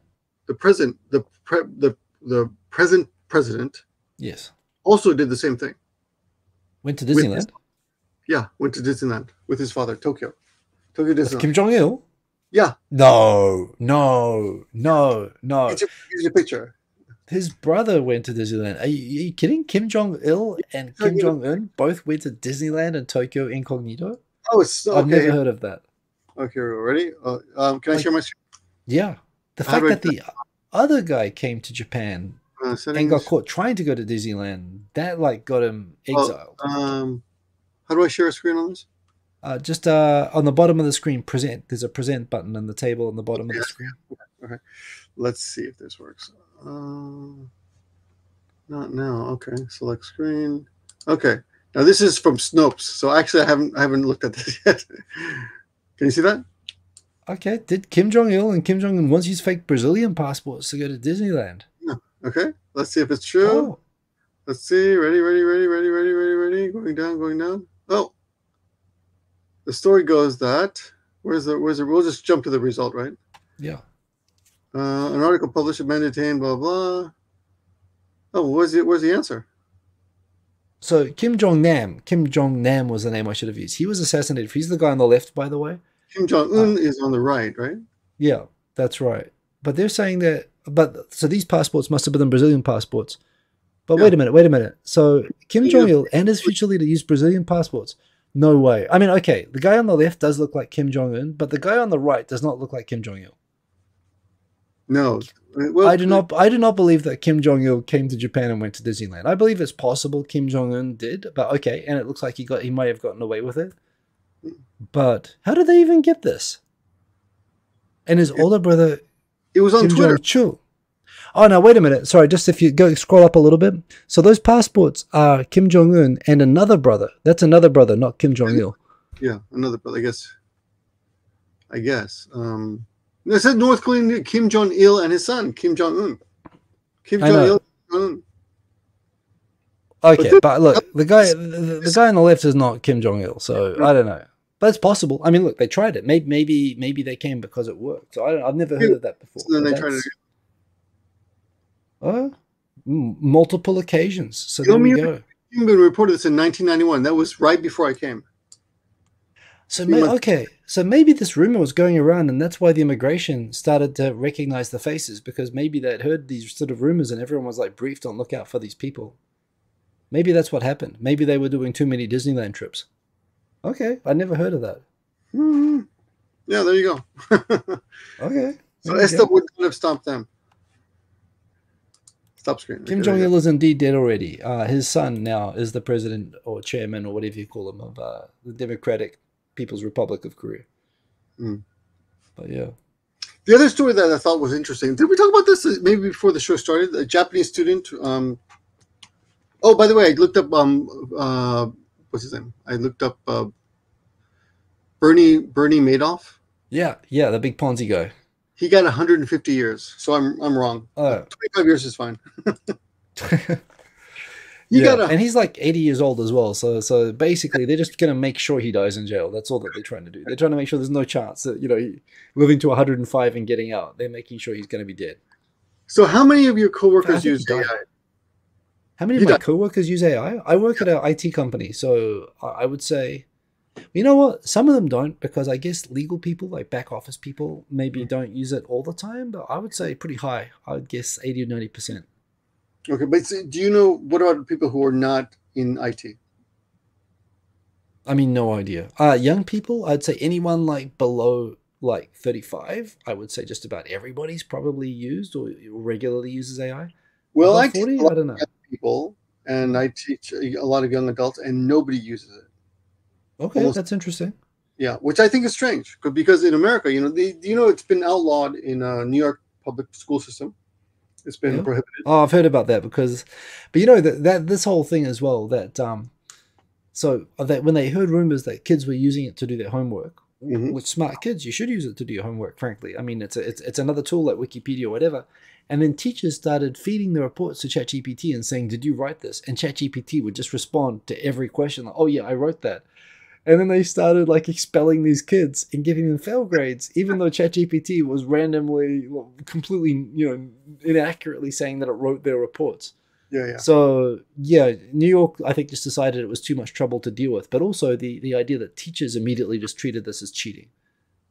The president, the pre, the the present president. Yes. Also did the same thing. Went to Disneyland. His, yeah, went to Disneyland with his father, Tokyo. Tokyo Disneyland. Kim Jong Il. Yeah. No, no, no, no. Here's a, a picture. His brother went to Disneyland. Are you, are you kidding? Kim Jong Il and Kim Jong Un both went to Disneyland and Tokyo incognito. Oh, it's okay. I've never heard of that. Okay, ready? Uh, um, can I share my screen? Yeah, the fact that the other guy came to Japan uh, and got caught trying to go to Disneyland, that like got him exiled. um, how do I share a screen on this? Uh, just uh, on the bottom of the screen, present. There's a present button on the table on the bottom of the screen. Okay. okay. Let's see if this works. Uh, not now. Okay. Select screen. Okay. Now this is from Snopes, so actually I haven't I haven't looked at this yet. Can you see that? Okay. Did Kim Jong Il and Kim Jong Un once use fake Brazilian passports to go to Disneyland? Okay, let's see if it's true. Oh, Let's see. Ready, ready, ready, ready, ready, ready, ready. Going down, going down. Oh, the story goes that where's the where's the? We'll just jump to the result, right? yeah. Uh, an article published in Mandatain, blah blah. Oh, where's the where's the answer? So Kim Jong Nam, Kim Jong Nam was the name I should have used. He was assassinated. He's the guy on the left, by the way. Kim Jong Un is on the right, right? Yeah, that's right. But they're saying that. But so these passports must have been Brazilian passports. But Yeah. wait a minute, wait a minute. So Kim Jong Il and his future leader used Brazilian passports. No way. I mean, okay, the guy on the left does look like Kim Jong Un, but the guy on the right does not look like Kim Jong Il. No. Well, I do not. I do not believe that Kim Jong Il came to Japan and went to Disneyland. I believe it's possible Kim Jong Un did, but okay, and it looks like he got. He might have gotten away with it. But how did they even get this? And his older brother It was on Kim Twitter. Jong Chul. Oh no! Wait a minute. Sorry. Just if you go scroll up a little bit. So those passports are Kim Jong Un and another brother. That's another brother, not Kim Jong Il. Yeah, another, brother. I guess. I guess. Um, it said North Korean Kim Jong Il and his son Kim Jong Un. Kim Jong Il. Okay, this- but look, the guy, the, the guy on the left is not Kim Jong Il, so I don't know. But it's possible. I mean, look, they tried it. Maybe, maybe, maybe they came because it worked. So I don't, I've never heard of that before. So then they tried to. Oh, m- multiple occasions. So there we go. Been reported this in 1991. That was right before I came. So months- okay, so maybe this rumor was going around, and that's why the immigration started to recognize the faces because maybe they'd heard these sort of rumors, and everyone was like briefed on look out for these people. Maybe that's what happened. Maybe they were doing too many Disneyland trips. Okay, I never heard of that. Mhm. Yeah, there you go. Okay, so we would not have stopped them. Stop screen. Kim Jong Il is indeed dead already. Uh, his son now is the president or chairman or whatever you call him of uh, the Democratic People's Republic of Korea. Mm. But yeah. The other story that I thought was interesting. Did we talk about this uh, maybe before the show started? A Japanese student. Um, oh, by the way, I looked up. Um, uh, what's his name? I looked up uh, Bernie Bernie Madoff. yeah, yeah, the big Ponzi guy. He got 150 years, so I'm I'm wrong. Oh. 25 years is fine. Yeah, and he's like 80 years old as well. So so basically, they're just gonna make sure he dies in jail. That's all that they're trying to do. They're trying to make sure there's no chance that you know he, living to 105 and getting out. They're making sure he's gonna be dead. So, how many of your coworkers use. AI? How many He of my died. coworkers use AI? I work at an IT company, so I I would say, you know what? Some of them don't because I guess legal people, like back office people, maybe don't use it all the time. But I would say pretty high. I would guess 80 or 90 percent. Okay, but do you know what about people who are not in IT? I mean, no idea. Uh, young people, I'd say anyone like below like 35, I would say just about everybody's probably used or regularly uses AI. Well, Above I teach 40? a I lot don't know. people, and I teach a lot of young adults, and nobody uses it. Okay, Almost- that's interesting. Yeah, which I think is strange 'cause- because in America, you know, the you know it's been outlawed in uh, New York public school system. It's been Yeah. prohibited. Oh, I've heard about that because, but you know that that this whole thing as well that um, so uh, that when they heard rumors that kids were using it to do their homework, Mhm. with smart kids, you should use it to do your homework. Frankly, I mean it's a, it's it's another tool like Wikipedia or whatever. And then teachers started feeding the reports to ChatGPT and saying, "Did you write this?" And ChatGPT would just respond to every question like, "Oh yeah, I wrote that." And then they started like expelling these kids and giving them fail grades, even though ChatGPT was randomly, well, completely, you know, inaccurately saying that it wrote their reports. Yeah, yeah. So yeah, New York, I think, just decided it was too much trouble to deal with. But also the the idea that teachers immediately just treated this as cheating.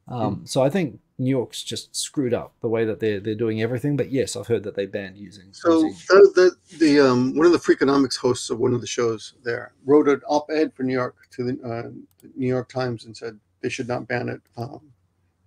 Um, So I think New York's just screwed up the way that they're they're doing everything. But yes, I've heard that they banned using. So using- the, the the um one of the Freakonomics hosts of one of the shows there wrote an op-ed for New York to the uh, New York Times and said they should not ban it. Um,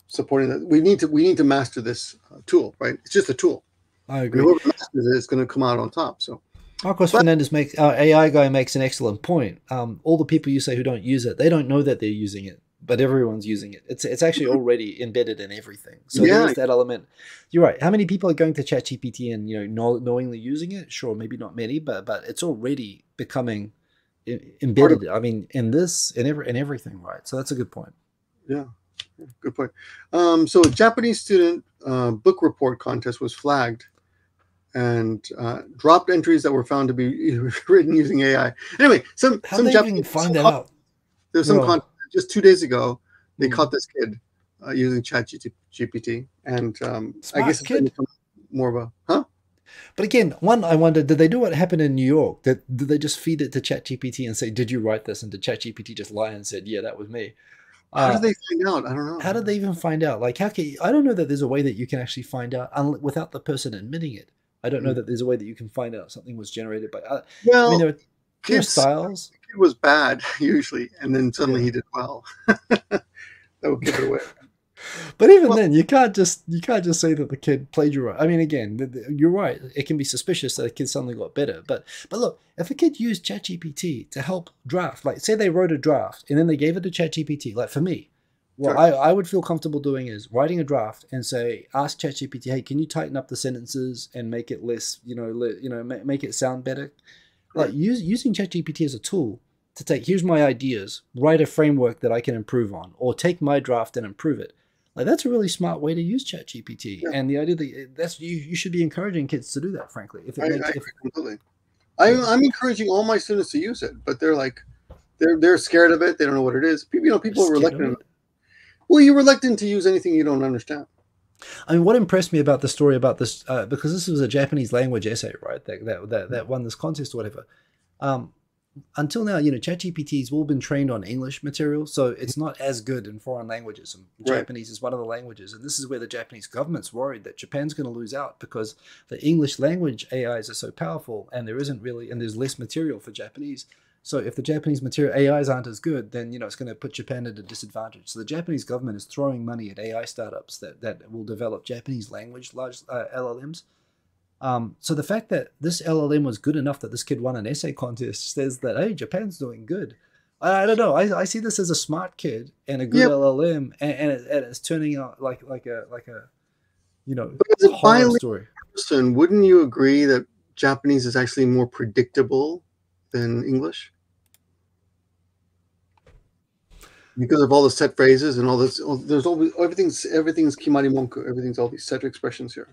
supporting that, we need to we need to master this uh, tool, right? It's just a tool. I And agree. whoever masters it is going to come out on top. So Marcos But- Fernandez makes our AI guy makes an excellent point. Um, all the people you say who don't use it, they don't know that they're using it, but everyone's using it. It's it's actually already embedded in everything. So Yeah. there's that element. You're right. How many people are going to ChatGPT and you know know, knowingly using it? Sure, maybe not many, but but it's already becoming embedded. I mean, in this, in every, in everything, right? So that's a good point. Yeah, good point. Um, so a Japanese student uh, book report contest was flagged and uh, dropped entries that were found to be written using AI. Anyway, some How some did they even Japanese find that out? There's some Yeah. content just two days ago. They Hmm. caught this kid uh, using Chat GPT, and um, I guess kid. more of a huh? But again, one, I wonder, did they do what happened in New York? Did, did they just feed it to ChatGPT and say, "Did you write this?" And did ChatGPT just lie and said, "Yeah, that was me"? How Uh, did they find out? I don't know. How did they even find out? Like, how can I don't know that there's a way that you can actually find out un, without the person admitting it. I don't know Mm. that there's a way that you can find out something was generated by. Uh, I Well, mean, there are, there are styles. Kid was bad usually, and then suddenly he did well. that would give it away. But even Well- then, you can't just you can't just say that the kid plagiarized. I mean, again, th- th- you're right. It can be suspicious that the kid suddenly got better. But but look, if a kid used ChatGPT to help draft, like say they wrote a draft and then they gave it to ChatGPT, like for me, what Sure. I, I would feel comfortable doing is writing a draft and say, ask ChatGPT, hey, can you tighten up the sentences and make it less, you know, le, you know, ma- make it sound better? Like use, using ChatGPT as a tool to take here's my ideas, write a framework that I can improve on, or take my draft and improve it. Like that's a really smart way to use ChatGPT. Yeah. And the idea that eh, that's you, you should be encouraging kids to do that. Frankly, if it I, makes I if, completely. I, I'm encouraging all my students to use it, but they're like, they're they're scared of it. They don't know what it is. People, you know, people are reluctant. Well, you're reluctant to use anything you don't understand. I mean, what impressed me about the story about this, uh, because this was a Japanese language essay, right? That that that, that won this contest or whatever. Um, until now, you know, ChatGPT's all been trained on English material, so it's not as good in foreign languages. And Right. Japanese is one of the languages, and this is where the Japanese government's worried that Japan's going to lose out because the English language AIs are so powerful, and there isn't really, and there's less material for Japanese. So if the Japanese material AIs aren't as good, then you know it's going to put Japan at a disadvantage. So the Japanese government is throwing money at AI startups that that will develop Japanese language large uh, LLMs. Um, so the fact that this LLM was good enough that this kid won an essay contest says that hey, Japan's doing good. I, I don't know. I, I see this as a smart kid and a good Yep. LLM, and, and, it, and it's turning out like like a like a you know But a horror story. person, wouldn't you agree that Japanese is actually more predictable than English? Because of all the set phrases and all this, there's always everything's everything's kimari monku, everything's all these set expressions here.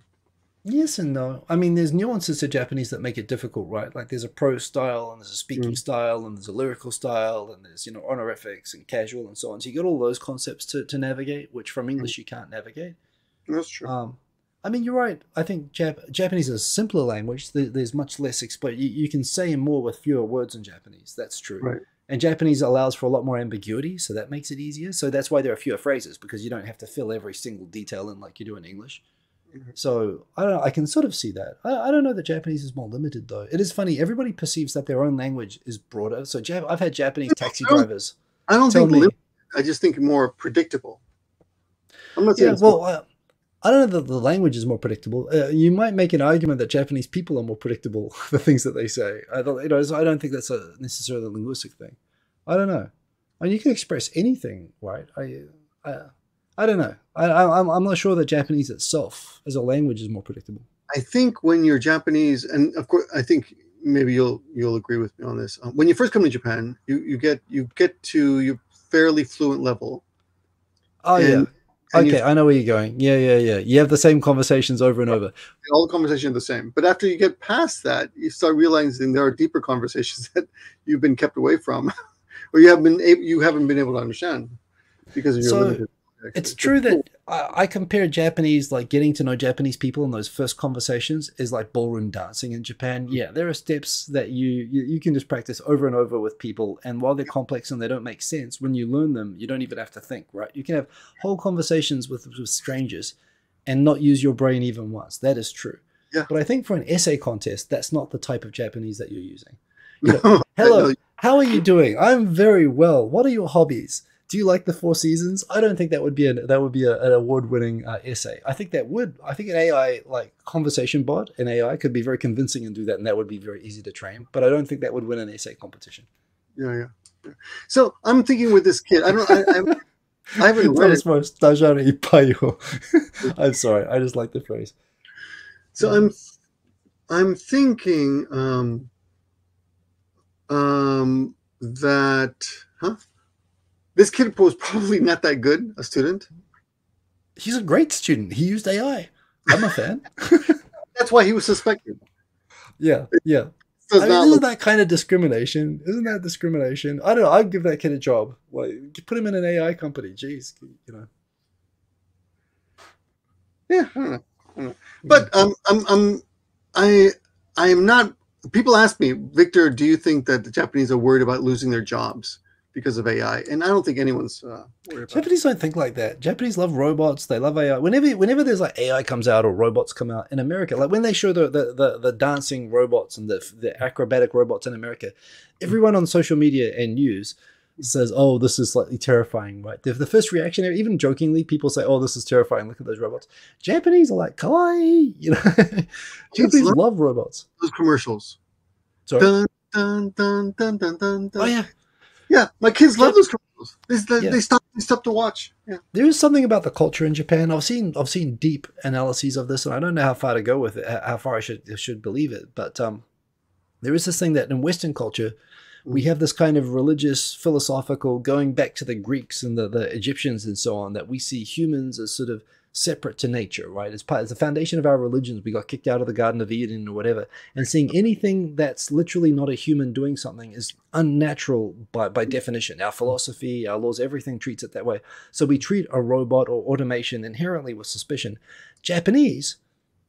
Yes and no. I mean, there's nuances to Japanese that make it difficult, right? Like there's a prose style and there's a speaking Mm. style and there's a lyrical style and there's, you know, honorifics and casual and so on. So you got all those concepts to, to navigate, which from English you can't navigate. That's true. Um, I mean, you're right. I think Jap- Japanese is a simpler language. There's much less expo. You, you can say more with fewer words in Japanese. That's true. Right. And Japanese allows for a lot more ambiguity, so that makes it easier. So that's why there are fewer phrases because you don't have to fill every single detail in like you do in English. Mhm. So I don't know. I can sort of see that. I, I don't know that Japanese is more limited though. It is funny. Everybody perceives that their own language is broader. So Jap- I've had Japanese taxi I drivers I don't think me. I just think more predictable. I'm not saying Yeah, well, uh, I don't know that the language is more predictable. Uh, you might make an argument that Japanese people are more predictable the things that they say. I don't, you know, so I don't think that's a necessarily a linguistic thing. I don't know. I mean, you can express anything, right? I, I, I don't know. I, I, I'm, I'm not sure that Japanese itself as a language is more predictable. I think when you're Japanese, and of course, I think maybe you'll you'll agree with me on this. Uh, when you first come to Japan, you you get you get to your fairly fluent level. Oh and, yeah. Okay, I know where you're going. Yeah, yeah, yeah. You have the same conversations over and over. all the conversations are the same. But after you get past that, you start realizing there are deeper conversations that you've been kept away from, or you haven't been able, you haven't been able to understand because of your So, limited. It's true that I, I compare Japanese, like getting to know Japanese people in those first conversations, is like ballroom dancing in Japan. Yeah, there are steps that you, you you can just practice over and over with people, and while they're complex and they don't make sense, when you learn them, you don't even have to think. Right? You can have whole conversations with with strangers, and not use your brain even once. That is true. Yeah. But I think for an essay contest, that's not the type of Japanese that you're using. No, Hello, how are you doing? I'm very well. What are your hobbies? do you like the Four Seasons? I don't think that would be an that would be a, an award winning uh, essay. I think that would I think an AI like conversation bot an AI could be very convincing and do that, and that would be very easy to train. But I don't think that would win an essay competition. Yeah, yeah. So I'm thinking with this kid. I don't. I, I, I haven't read it. I'm sorry. I just like the phrase. So I'm, I'm thinking um, um, that huh. This kid was probably not that good a student. He's a great student. He used AI. I'm a fan. That's why he was suspected. Yeah, yeah. I mean, isn't that kind of discrimination? Isn't that discrimination? I don't know. I'd give that kid a job. Like, put him in an AI company. Jeez, you know. Yeah, I don't know. I don't know. But um, I'm, I'm, I, I am not. People ask me, Victor, do you think that the Japanese are worried about losing their jobs? Because of AI. And I don't think anyone's uh, worried about Japanese don't think like that. Japanese love robots. They love AI. Whenever whenever there's like AI comes out or robots come out in America, like when they show the the, the, the dancing robots and the, the acrobatic robots in America, everyone on social media and news says, "Oh, this is slightly terrifying." Right? The, the first reaction, even jokingly, people say, "Oh, this is terrifying. Look at those robots." Japanese are like kawaii. You know, Japanese love, love, robots. Those commercials. Sorry. Dun, dun, dun, dun, dun, dun, Oh yeah, yeah, my kids love those commercials. They, they, yeah. they stop they stop to watch. Yeah. There is something about the culture in Japan. I've seen I've seen deep analyses of this, and I don't know how far to go with it, how far I should should believe it. But um, there is this thing that in Western culture, we mm. have this kind of religious, philosophical, going back to the Greeks and the, the Egyptians and so on, that we see humans as sort of separate to nature, right? It's part, it's the foundation of our religions. We got kicked out of the Garden of Eden or whatever, and seeing anything that's literally not a human doing something is unnatural by by definition. Our philosophy, our laws, everything treats it that way. So we treat a robot or automation inherently with suspicion. Japanese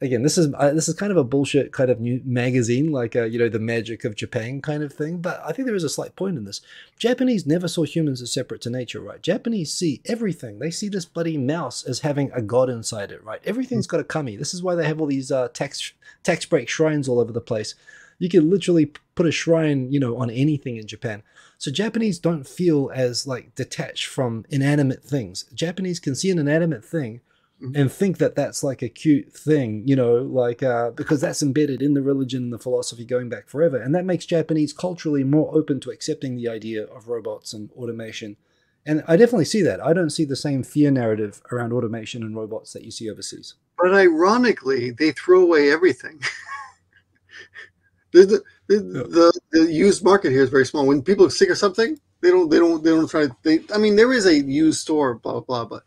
again, this is uh, this is kind of a bullshit kind of new magazine, like uh, you know the magic of Japan kind of thing. But I think there is a slight point in this. Japanese never saw humans as separate to nature, right? Japanese see everything. They see this bloody mouse as having a god inside it, right? Everything's got a kami. This is why they have all these uh, tax tax break shrines all over the place. You can literally put a shrine, you know, on anything in Japan. So Japanese don't feel as like detached from inanimate things. Japanese can see an inanimate thing mm-hmm. and think that that's like a cute thing, you know, like uh, because that's embedded in the religion and the philosophy going back forever, and that makes Japanese culturally more open to accepting the idea of robots and automation. And I definitely see that. I don't see the same fear narrative around automation and robots that you see overseas. But ironically, they throw away everything. the, the, the, the, used market here is very small. When people are sick of something, they don't they don't they don't try to they I mean there is a used store, blah blah, but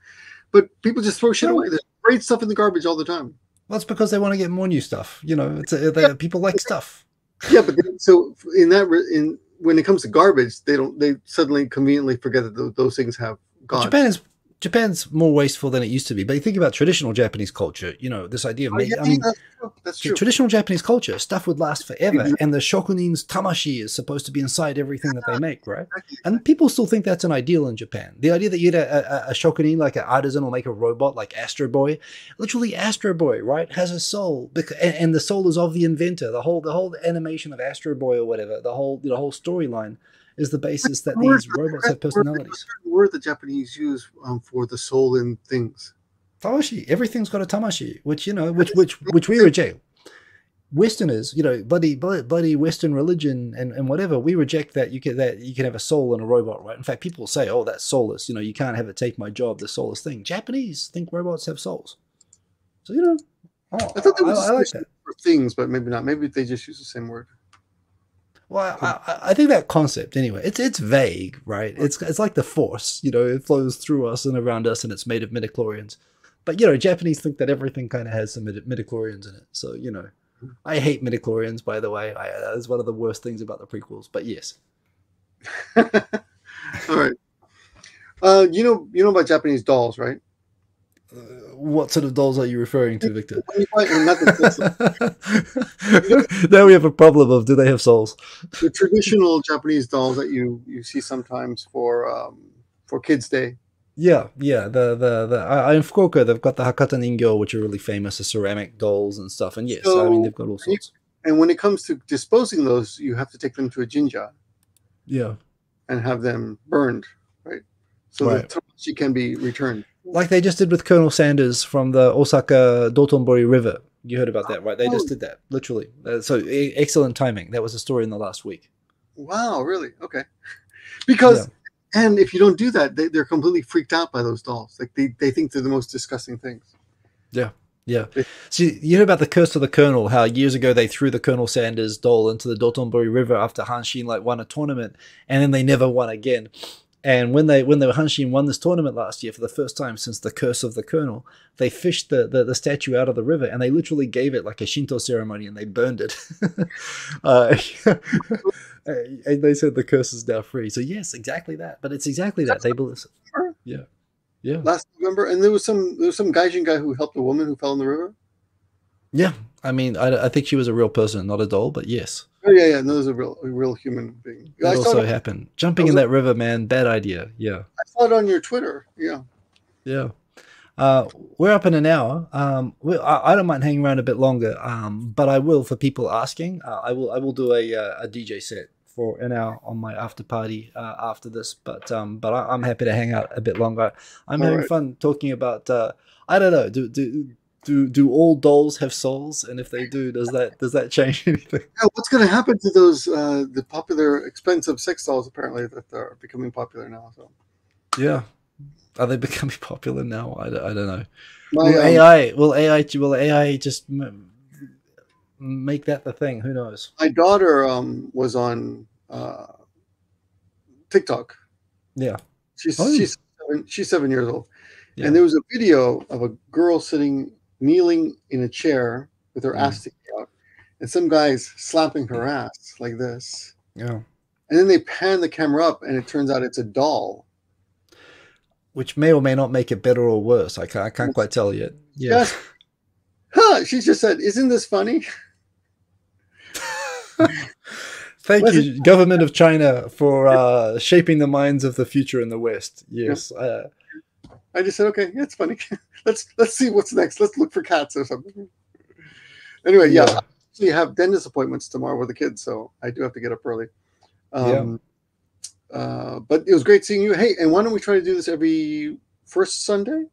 but people just throw shit away. There's great stuff in the garbage all the time. Well, that's because they want to get more new stuff. You know, it's a, they, yeah. people like stuff. Yeah, but so in that in when it comes to garbage, they don't they suddenly conveniently forget that those, those things have gone. Japan is Japan's more wasteful than it used to be. But you think about traditional Japanese culture, you know, this idea of oh, yeah, I mean, that's true. That's true. traditional Japanese culture, stuff would last forever, mm-hmm. and the shokunin's tamashi is supposed to be inside everything that they make, right? And people still think that's an ideal in Japan. The idea that you'd a, a, a shokunin, like an artisan, will make a robot like Astro Boy, literally Astro Boy, right, has a soul, and, and the soul is of the inventor. The whole the whole animation of Astro Boy or whatever, the whole the whole storyline is the basis that these robots have personalities. Word, word the Japanese use um, for the soul in things. Tamashi. Everything's got a tamashi, which you know, which which which we reject. Westerners, you know, bloody bloody Western religion and, and whatever, we reject that you can that you can have a soul in a robot, right? In fact, people say, "Oh, that's soulless." You know, you can't have it take my job, the soulless thing. Japanese think robots have souls, so you know, oh, I thought that was I, I like that. for things, but maybe not. Maybe they just use the same word. Well, I, I, think that concept anyway. It's it's vague, right? It's it's like the force, you know, it flows through us and around us, and it's made of midichlorians. But you know, Japanese think that everything kind of has some midi- midichlorians in it. So you know, I hate midichlorians. By the way, I, that is one of the worst things about the prequels. But yes. All right. Uh, you know, you know about Japanese dolls, right? What sort of dolls are you referring to, Victor? now we have a problem of do they have souls? The traditional Japanese dolls that you you see sometimes for um, for Kids Day. Yeah, yeah. The the the I, in Fukuoka they've got the Hakata Ningyo, which are really famous, the ceramic dolls and stuff. And yes, so, I mean they've got all sorts. And when it comes to disposing those, you have to take them to a jinja. Yeah. And have them burned, right? So right. the she can be returned like they just did with Colonel Sanders from the Osaka Dotonbori River. You heard about that, right? They just oh. did that, literally. Uh, so excellent timing. That was a story in the last week. Wow, really? Okay. Because, yeah. and if you don't do that, they, they're completely freaked out by those dolls. Like they, they think they're the most disgusting things. Yeah. Yeah. See, you heard about the curse of the Colonel, how years ago they threw the Colonel Sanders doll into the Dotonbori River after Hanshin like won a tournament and then they never won again. And when they when the Hanshin won this tournament last year for the first time since the curse of the Colonel, they fished the, the, the statue out of the river and they literally gave it like a Shinto ceremony and they burned it. uh, and they said the curse is now free. So yes, exactly that. But it's exactly that. They believe. Yeah. Yeah. Last November, and there was some there was some Gaijin guy who helped a woman who fell in the river. Yeah, I mean, I, I think she was a real person, not a doll, but yes. Oh yeah, yeah, no, was a real a real human being. That I also happened. Jumping in that river, man, bad idea. Yeah. I saw it on your Twitter. Yeah. Yeah. Uh, we're up in an hour. Um, we, I, I, don't mind hanging around a bit longer, um, but I will for people asking. Uh, I will I will do a, uh, a DJ set for an hour on my after party uh, after this. But um, but I, am happy to hang out a bit longer. I'm all having right. fun talking about. Uh, I don't know. Do do do do all dolls have souls? And if they do, does that does that change anything? Yeah, what's going to happen to those uh, the popular expensive sex dolls? Apparently, that are becoming popular now. So yeah, are they becoming popular now? I, I don't know. My, will um, AI will AI will AI just make that the thing. Who knows? My daughter um, was on uh, TikTok. Yeah, she's oh. she's seven, she's seven years old, yeah. and there was a video of a girl sitting kneeling in a chair with her mm. ass sticking out, and some guys slapping her ass like this. Yeah, and then they pan the camera up, and it turns out it's a doll. Which may or may not make it better or worse. I can't, I can't quite tell yet. Yeah. Yes. Huh, she just said, Isn't this funny? Thank Was you, it? government of China, for uh, shaping the minds of the future in the West. Yes. Yeah. Uh, I just said, okay, yeah, it's funny. let's let's see what's next. Let's look for cats or something. Anyway, yeah, yeah. I actually have dentist appointments tomorrow with the kids, so I do have to get up early. Um, yeah. Uh, but it was great seeing you. Hey, and why don't we try to do this every first Sunday?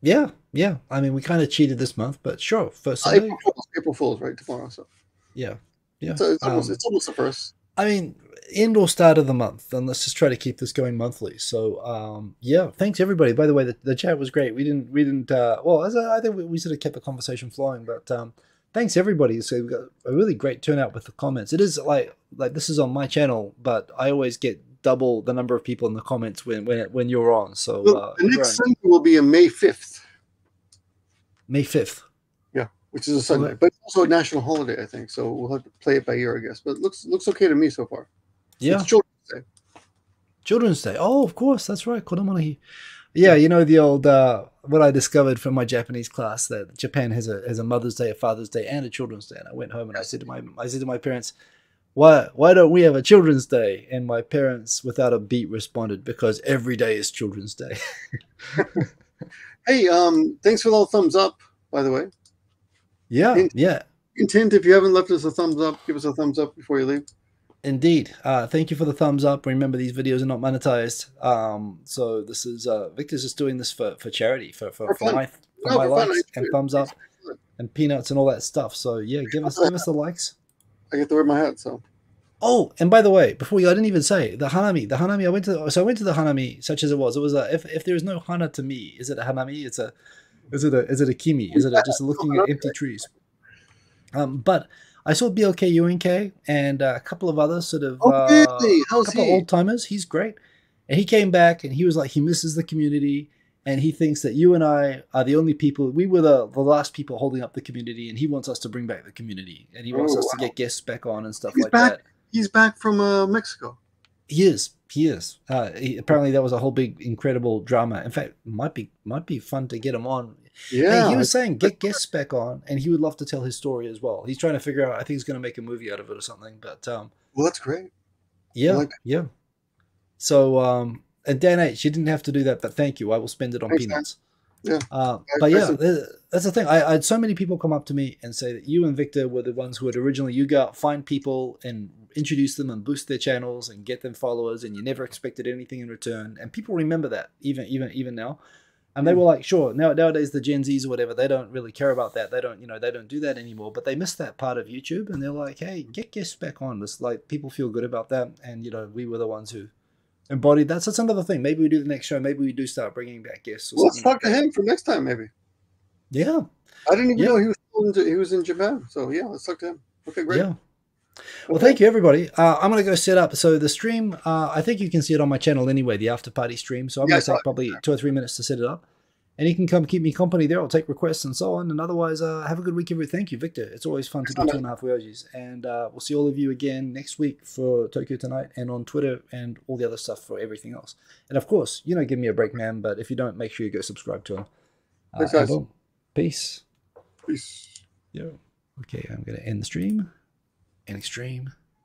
Yeah, yeah. I mean, we kind of cheated this month, but sure, first Sunday. April Fools, April Fools, right tomorrow. So yeah, yeah. So it's almost um, it's almost the first. I mean, end or start of the month, and let's just try to keep this going monthly. So, um, yeah, thanks everybody. By the way, the, the chat was great. We didn't, we didn't. Uh, well, as I, I think we, we, sort of kept the conversation flowing, but um, thanks everybody. So we got a really great turnout with the comments. It is like like this is on my channel, but I always get double the number of people in the comments when when when you're on. So well, uh, the next Sunday will be on May fifth. May fifth which is a Sunday, but it's also a national holiday, I think. So we'll have to play it by ear, I guess. But it looks looks okay to me so far. Yeah. It's Children's Day. Children's Day. Oh, of course, that's right. Kodomonohi. Yeah, you know the old uh, what I discovered from my Japanese class that Japan has a has a Mother's Day, a Father's Day, and a Children's Day. And I went home and I said to my I said to my parents, why why don't we have a Children's Day? And my parents, without a beat, responded, because every day is Children's Day. hey, um, thanks for the thumbs up, by the way. Yeah, yeah. Intent, if you haven't left us a thumbs up, give us a thumbs up before you leave. Indeed. Uh, thank you for the thumbs up. Remember, these videos are not monetized. Um, so this is uh, Victor's just doing this for, for charity, for for, for, my for no, my likes and thumbs up and peanuts and all that stuff. So yeah, give us give us the likes. I get to wear my hat, so. Oh, and by the way, before you, I didn't even say the hanami. The hanami. I went to so I went to the hanami, such as it was. It was a if if there is no hana to me, is it a hanami? It's a is it a is it a kimi? Is it a, just looking at empty trees? Um, but I saw BLK UNK and uh, a couple of other sort of oh, uh, really? a couple of old timers. He's great, and he came back and he was like he misses the community and he thinks that you and I are the only people. We were the, the last people holding up the community, and he wants us to bring back the community, and he wants oh, us wow. to get guests back on and stuff he's like back, that. He's back from uh, Mexico. He is. He is. Uh, he, apparently, that was a whole big, incredible drama. In fact, might be might be fun to get him on yeah, he was saying get guests back on, and he would love to tell his story as well. He's trying to figure out. I think he's going to make a movie out of it or something. But um, well, that's great. Yeah, like yeah. So um, and Dan H, you didn't have to do that, but thank you. I will spend it on Thanks, peanuts. Yeah. Uh, but yeah, that's the thing. I, I, had so many people come up to me and say that you and Victor were the ones who had originally you go out, find people and introduce them and boost their channels and get them followers, and you never expected anything in return. And people remember that even even even now. And they hmm. were like, sure, now nowadays the Gen Zs or whatever, they don't really care about that. They don't, you know, they don't do that anymore. But they miss that part of YouTube, and they're like, hey, get guests back on. This like people feel good about that, and you know, we were the ones who embodied that. So that's another thing. Maybe we do the next show. Maybe we do start bringing back guests. Or well, let's talk like to him for next time, maybe. Yeah. I didn't even Yeah. know he was in, he was in Japan. So yeah, let's talk to him. Okay, great. Yeah. Well, thank you, everybody. Uh, I'm going to go set up. So the stream, uh, I think you can see it on my channel anyway, the after party stream. So I'm Yeah, going to take probably two or three minutes to set it up. And you can come keep me company there. I'll take requests and so on. And otherwise, uh, have a good week, everybody. Thank you, Victor. It's always fun to do two and a half Oyajis. And uh, we'll see all of you again next week for Tokyo Tonight and on Twitter and all the other stuff for everything else. And of course, you know, give me a break, man. But if you don't, make sure you go subscribe to him. Uh, Thanks, guys. Peace. Peace. Yeah. Okay, I'm going to end the stream. End stream.